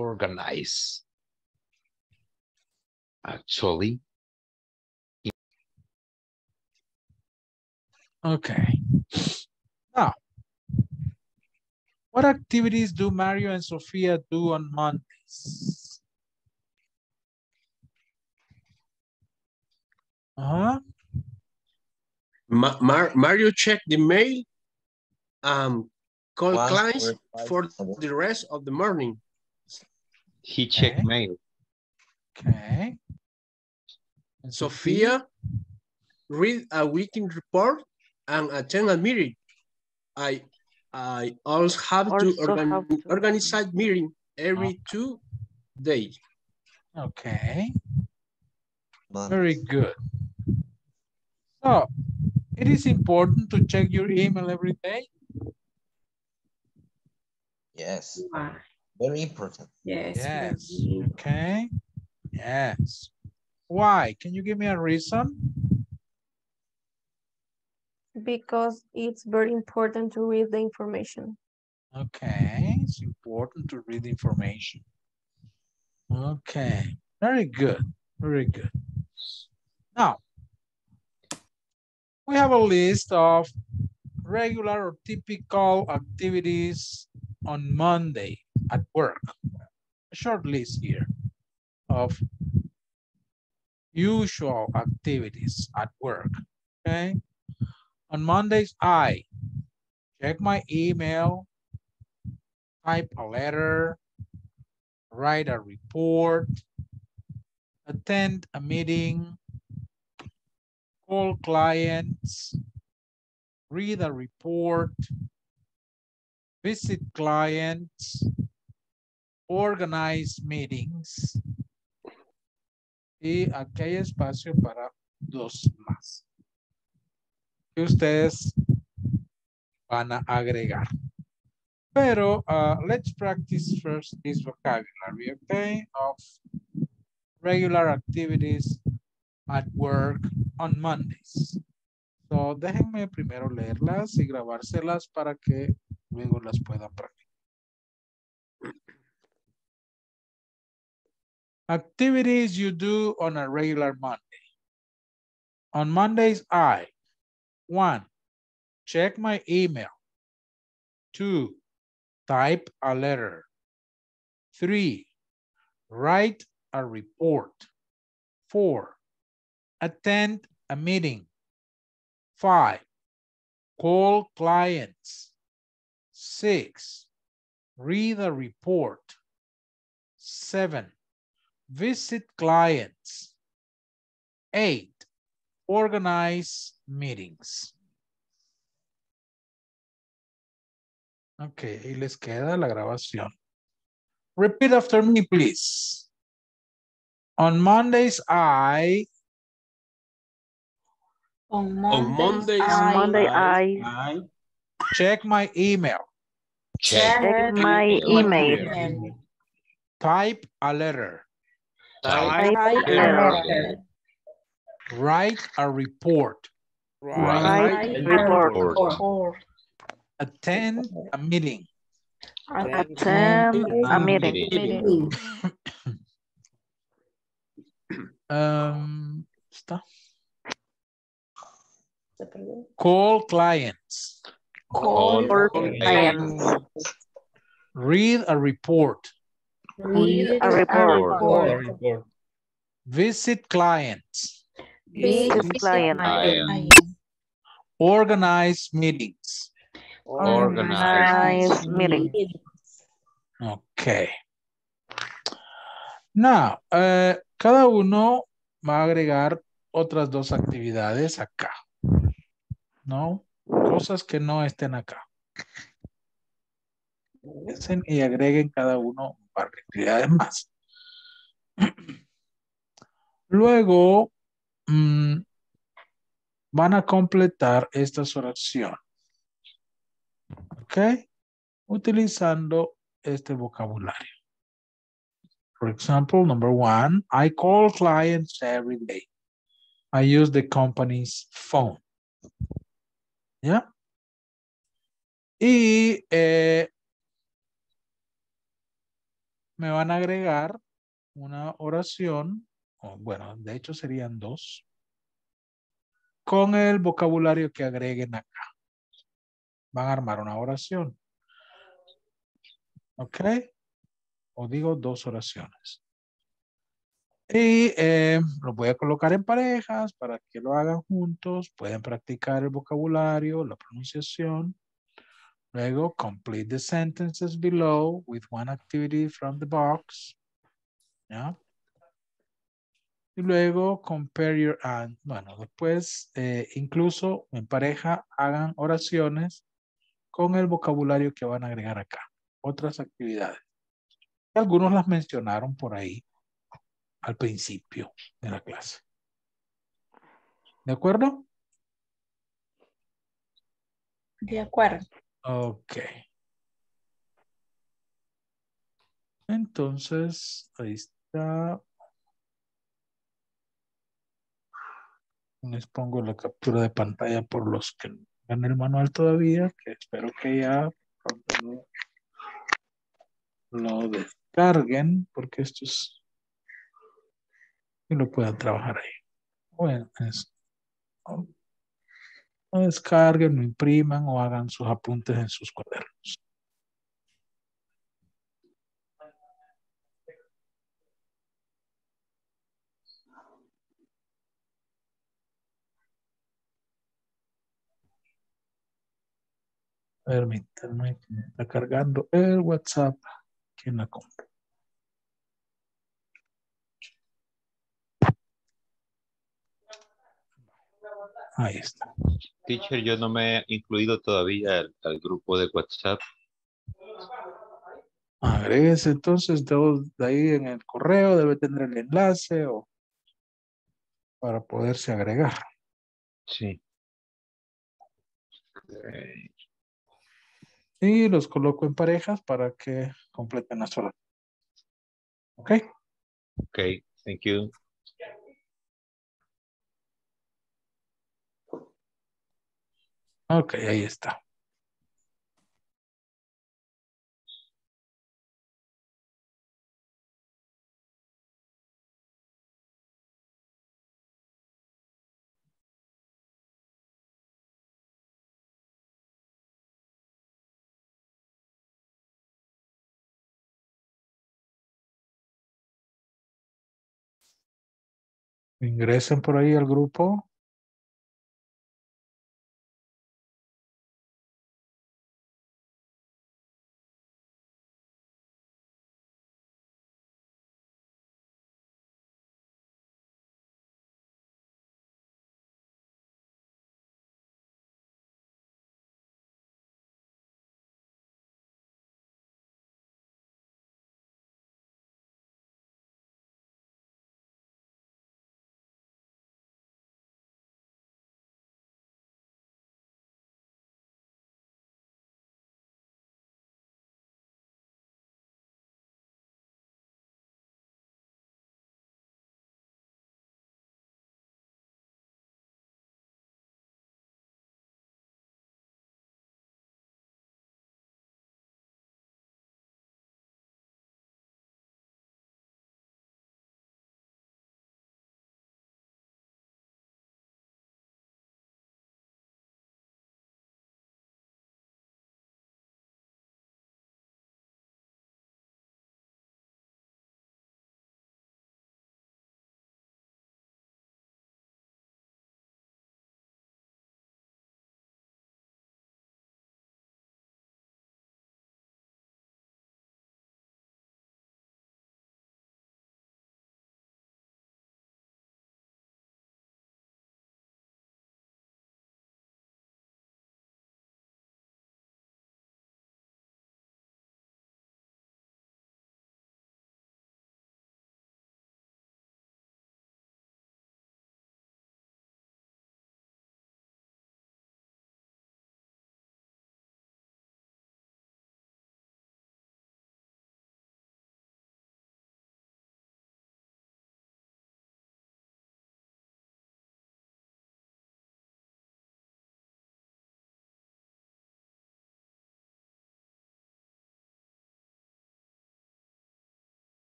G: Organize. Actually.
A: okay. Now, what activities do Mario and Sophia do on Mondays? Uh-huh.
D: Ma- Mar- Mario checked the mail, um, call
S: Once
D: clients
S: or twice
D: for
S: a
D: the rest of the morning.
G: He checked
A: Okay.
G: mail.
A: Okay. And
D: Sophia read a weekly report and attend a meeting. I I also have to
I: Also
D: organ-
I: have to-
D: organize a meeting every two days.
A: Okay.
S: Month.
A: Very good. So, it is important to check your email every day.
S: Yes.
K: Why?
N: Very important.
K: Yes.
A: Yes. Okay. Yes. Why? Can you give me a reason?
H: Because it's very important to read the information.
A: Okay. It's important to read information. Okay. Very good. Very good. Now, we have a list of regular or typical activities on Monday at work. A short list here of usual activities at work, okay? On Mondays, I check my email, type a letter, write a report, attend a meeting, call clients, read a report, visit clients, organize meetings. Y aquí hay espacio para dos más. Que ustedes van a agregar. Pero uh, let's practice first this vocabulary, okay? Of regular activities at work on Mondays. So, déjenme primero leerlas y grabárselas para que luego las puedan practicar. Activities you do on a regular Monday. On Mondays, I, one, check my email. Two, type a letter. Three, write a report. Four, attend a meeting. Five, call clients. Six, read a report. Seven, visit clients. Eight, organize meetings. Ok, ahí les queda la grabación. Repeat after me, please. On Mondays, I
C: On
D: On Mondays,
C: I,
I: Monday,
D: I,
I: I
A: check my email.
I: check my email.
A: Type a letter.
D: Type,
I: Type a letter.
A: Write a report.
I: Write a report.
C: or
A: Attend a meeting.
I: Attend a meeting.
K: Meeting. *coughs*
A: Um, está. Call clients.
I: Call clients.
A: Read a report.
I: Read a report.
L: report.
A: Visit clients.
I: Visit client.
A: Organize meetings.
I: Organize meeting.
A: Ok. Now, eh, cada uno va a agregar otras dos actividades acá. ¿No? Cosas que no estén acá. Y agreguen cada uno un par de actividades más. *clears throat* Luego, mm, van a completar estas oraciones. ¿Ok? Utilizando este vocabulario. For example, number one, I call clients every day. I use the company's phone. ¿Ya? Y eh, me van a agregar una oración, o bueno, de hecho serían dos, con el vocabulario que agreguen acá. Van a armar una oración. ¿Ok? O digo dos oraciones. Y eh, los voy a colocar en parejas para que lo hagan juntos. Pueden practicar el vocabulario, la pronunciación. Luego, complete the sentences below with one activity from the box. Y luego, compare your and. Bueno, después, eh, incluso en pareja, hagan oraciones con el vocabulario que van a agregar acá. Otras actividades. Algunos las mencionaron por ahí al principio de la clase. ¿De acuerdo?
C: de acuerdo.
A: Ok. Entonces, ahí está. Les pongo la captura de pantalla por los que no en el manual todavía, que espero que ya lo descarguen, porque esto es y lo puedan trabajar ahí. Bueno, es, no descarguen, no impriman o hagan sus apuntes en sus cuadernos. Permítanme que me está cargando el WhatsApp aquí en la compra. Ahí está.
G: Teacher, yo no me he incluido todavía al, al grupo de WhatsApp.
A: Agréguese entonces de, de ahí en el correo, debe tener el enlace o para poderse agregar.
G: Sí.
A: Y los coloco en parejas para que completen las horas. ¿Ok?
G: Ok, thank you.
A: Ok, ahí está. Ingresen por ahí al grupo.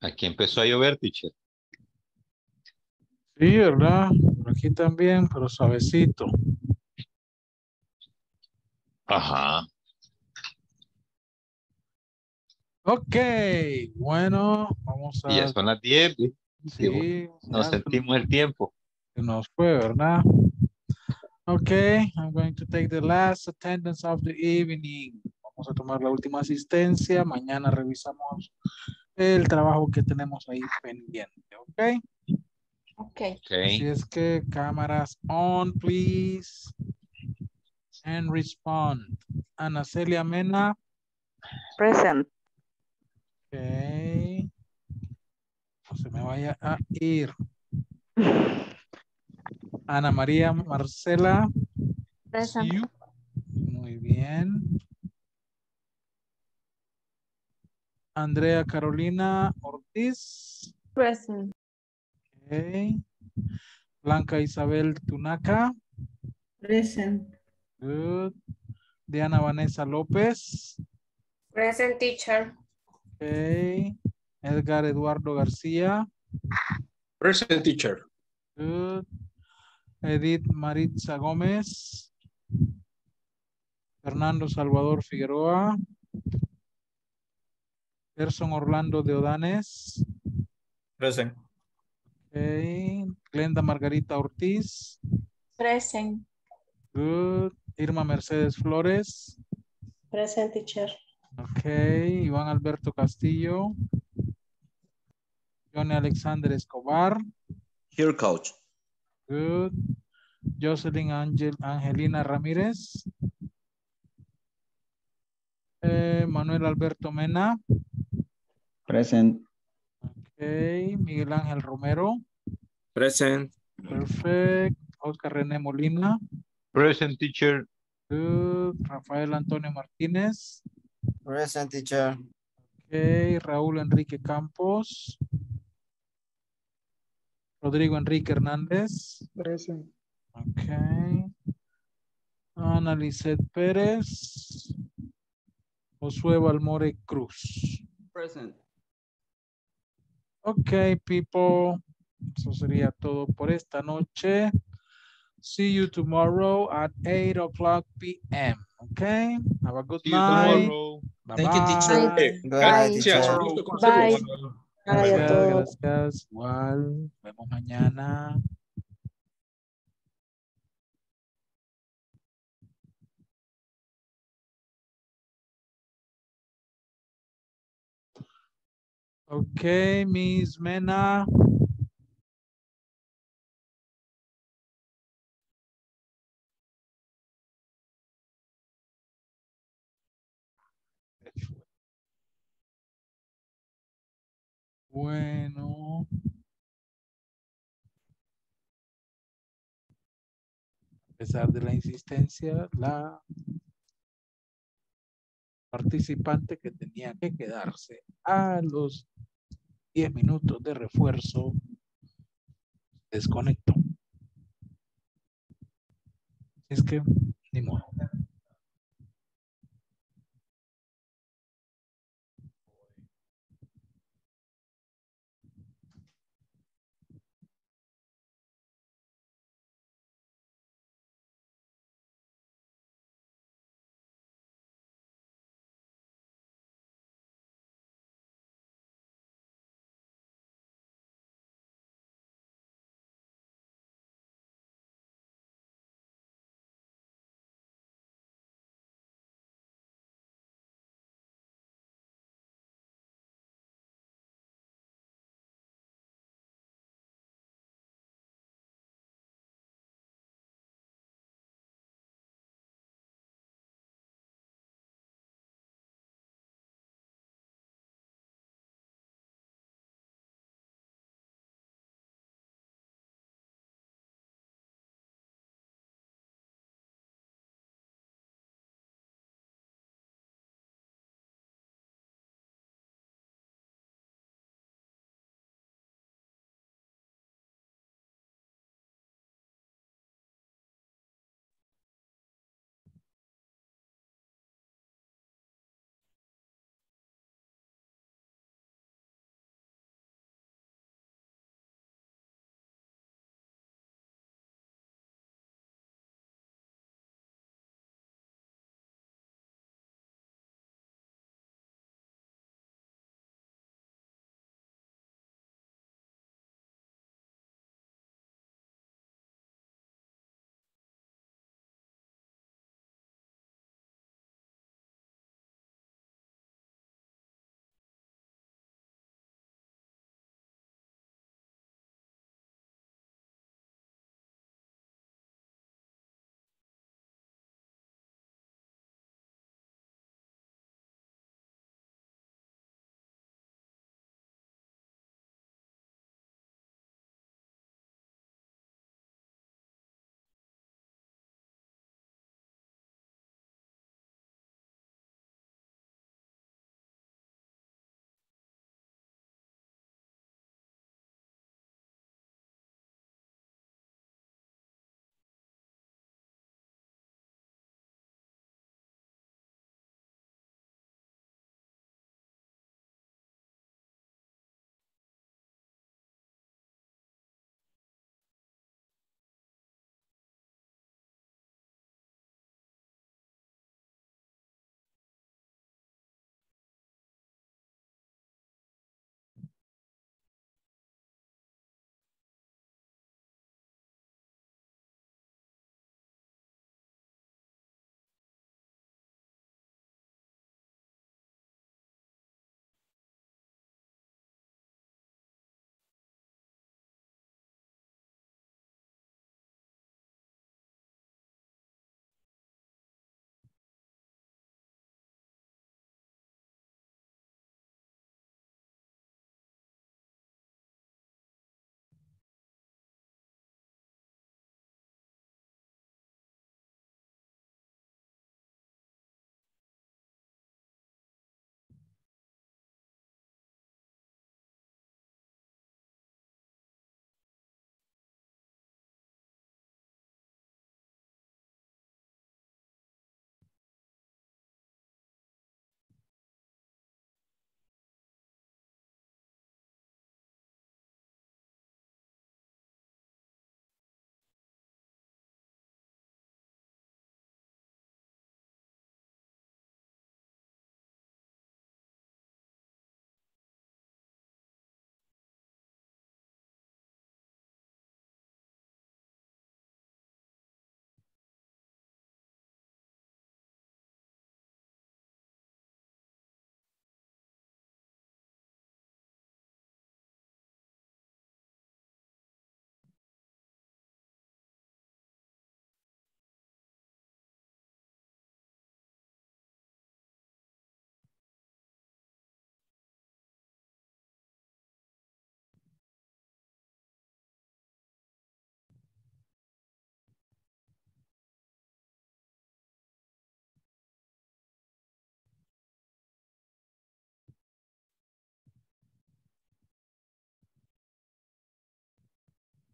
G: Aquí empezó a llover, teacher.
A: Sí, ¿verdad? Por aquí también, pero suavecito.
G: Ajá.
A: Ok, bueno, vamos a...
G: Y ya son las 10. ¿sí?
A: Sí,
G: Nos sentimos el tiempo.
A: se nos fue, ¿verdad? Okay, I'm going to take the last attendance of the evening. Vamos a tomar la última asistencia. Mañana revisamos el trabajo que tenemos ahí pendiente, ¿ok?
C: Ok.
A: Así es que cámaras on, please. And respond. Ana Celia Mena.
I: Present.
A: Ok. No se me vaya a ir. Ana María Marcela.
H: Present.
A: You. Muy bien. Andrea Carolina Ortiz.
H: Present.
A: Ok. Blanca Isabel Tunaca.
R: Present.
A: Good. Diana Vanessa López.
K: Present teacher.
A: Ok. Edgar Eduardo García.
D: Present teacher.
A: Good. Edith Maritza Gómez. Fernando Salvador Figueroa. Gerson Orlando de Odanes.
L: Present.
A: Ok. Glenda Margarita Ortiz.
C: Present.
A: Good. Irma Mercedes Flores.
M: Present teacher.
A: Ok. Iván Alberto Castillo. Johnny Alexander Escobar.
N: Here, coach.
A: Good. Jocelyn Angel, Angelina Ramírez. Eh, Manuel Alberto Mena.
O: Present.
A: Ok. Miguel Ángel Romero.
E: Present.
A: Perfect. Oscar René Molina.
G: Present teacher.
A: Good. Rafael Antonio Martínez.
S: Present teacher.
A: Ok. Raúl Enrique Campos. Rodrigo Enrique Hernández.
Q: Present.
A: Ok. Ana Lisette Pérez. Josué Balmore Cruz.
B: Present.
A: Ok, people. Eso sería todo por esta noche. See you tomorrow at 8 o'clock p.m. Okay? Have a good
D: See you
A: night.
D: tomorrow.
A: Bye
S: Thank you,
A: bye.
S: teacher.
H: Bye.
S: Good
D: Gracias.
H: Bye.
D: conocerlos.
M: Bye
A: Gracias. Igual. Vemos mañana. Okay, Miss Mena. Bueno. A pesar de la insistencia, la participante que tenía que quedarse a los 10 minutos de refuerzo desconectó. Es que, ni modo.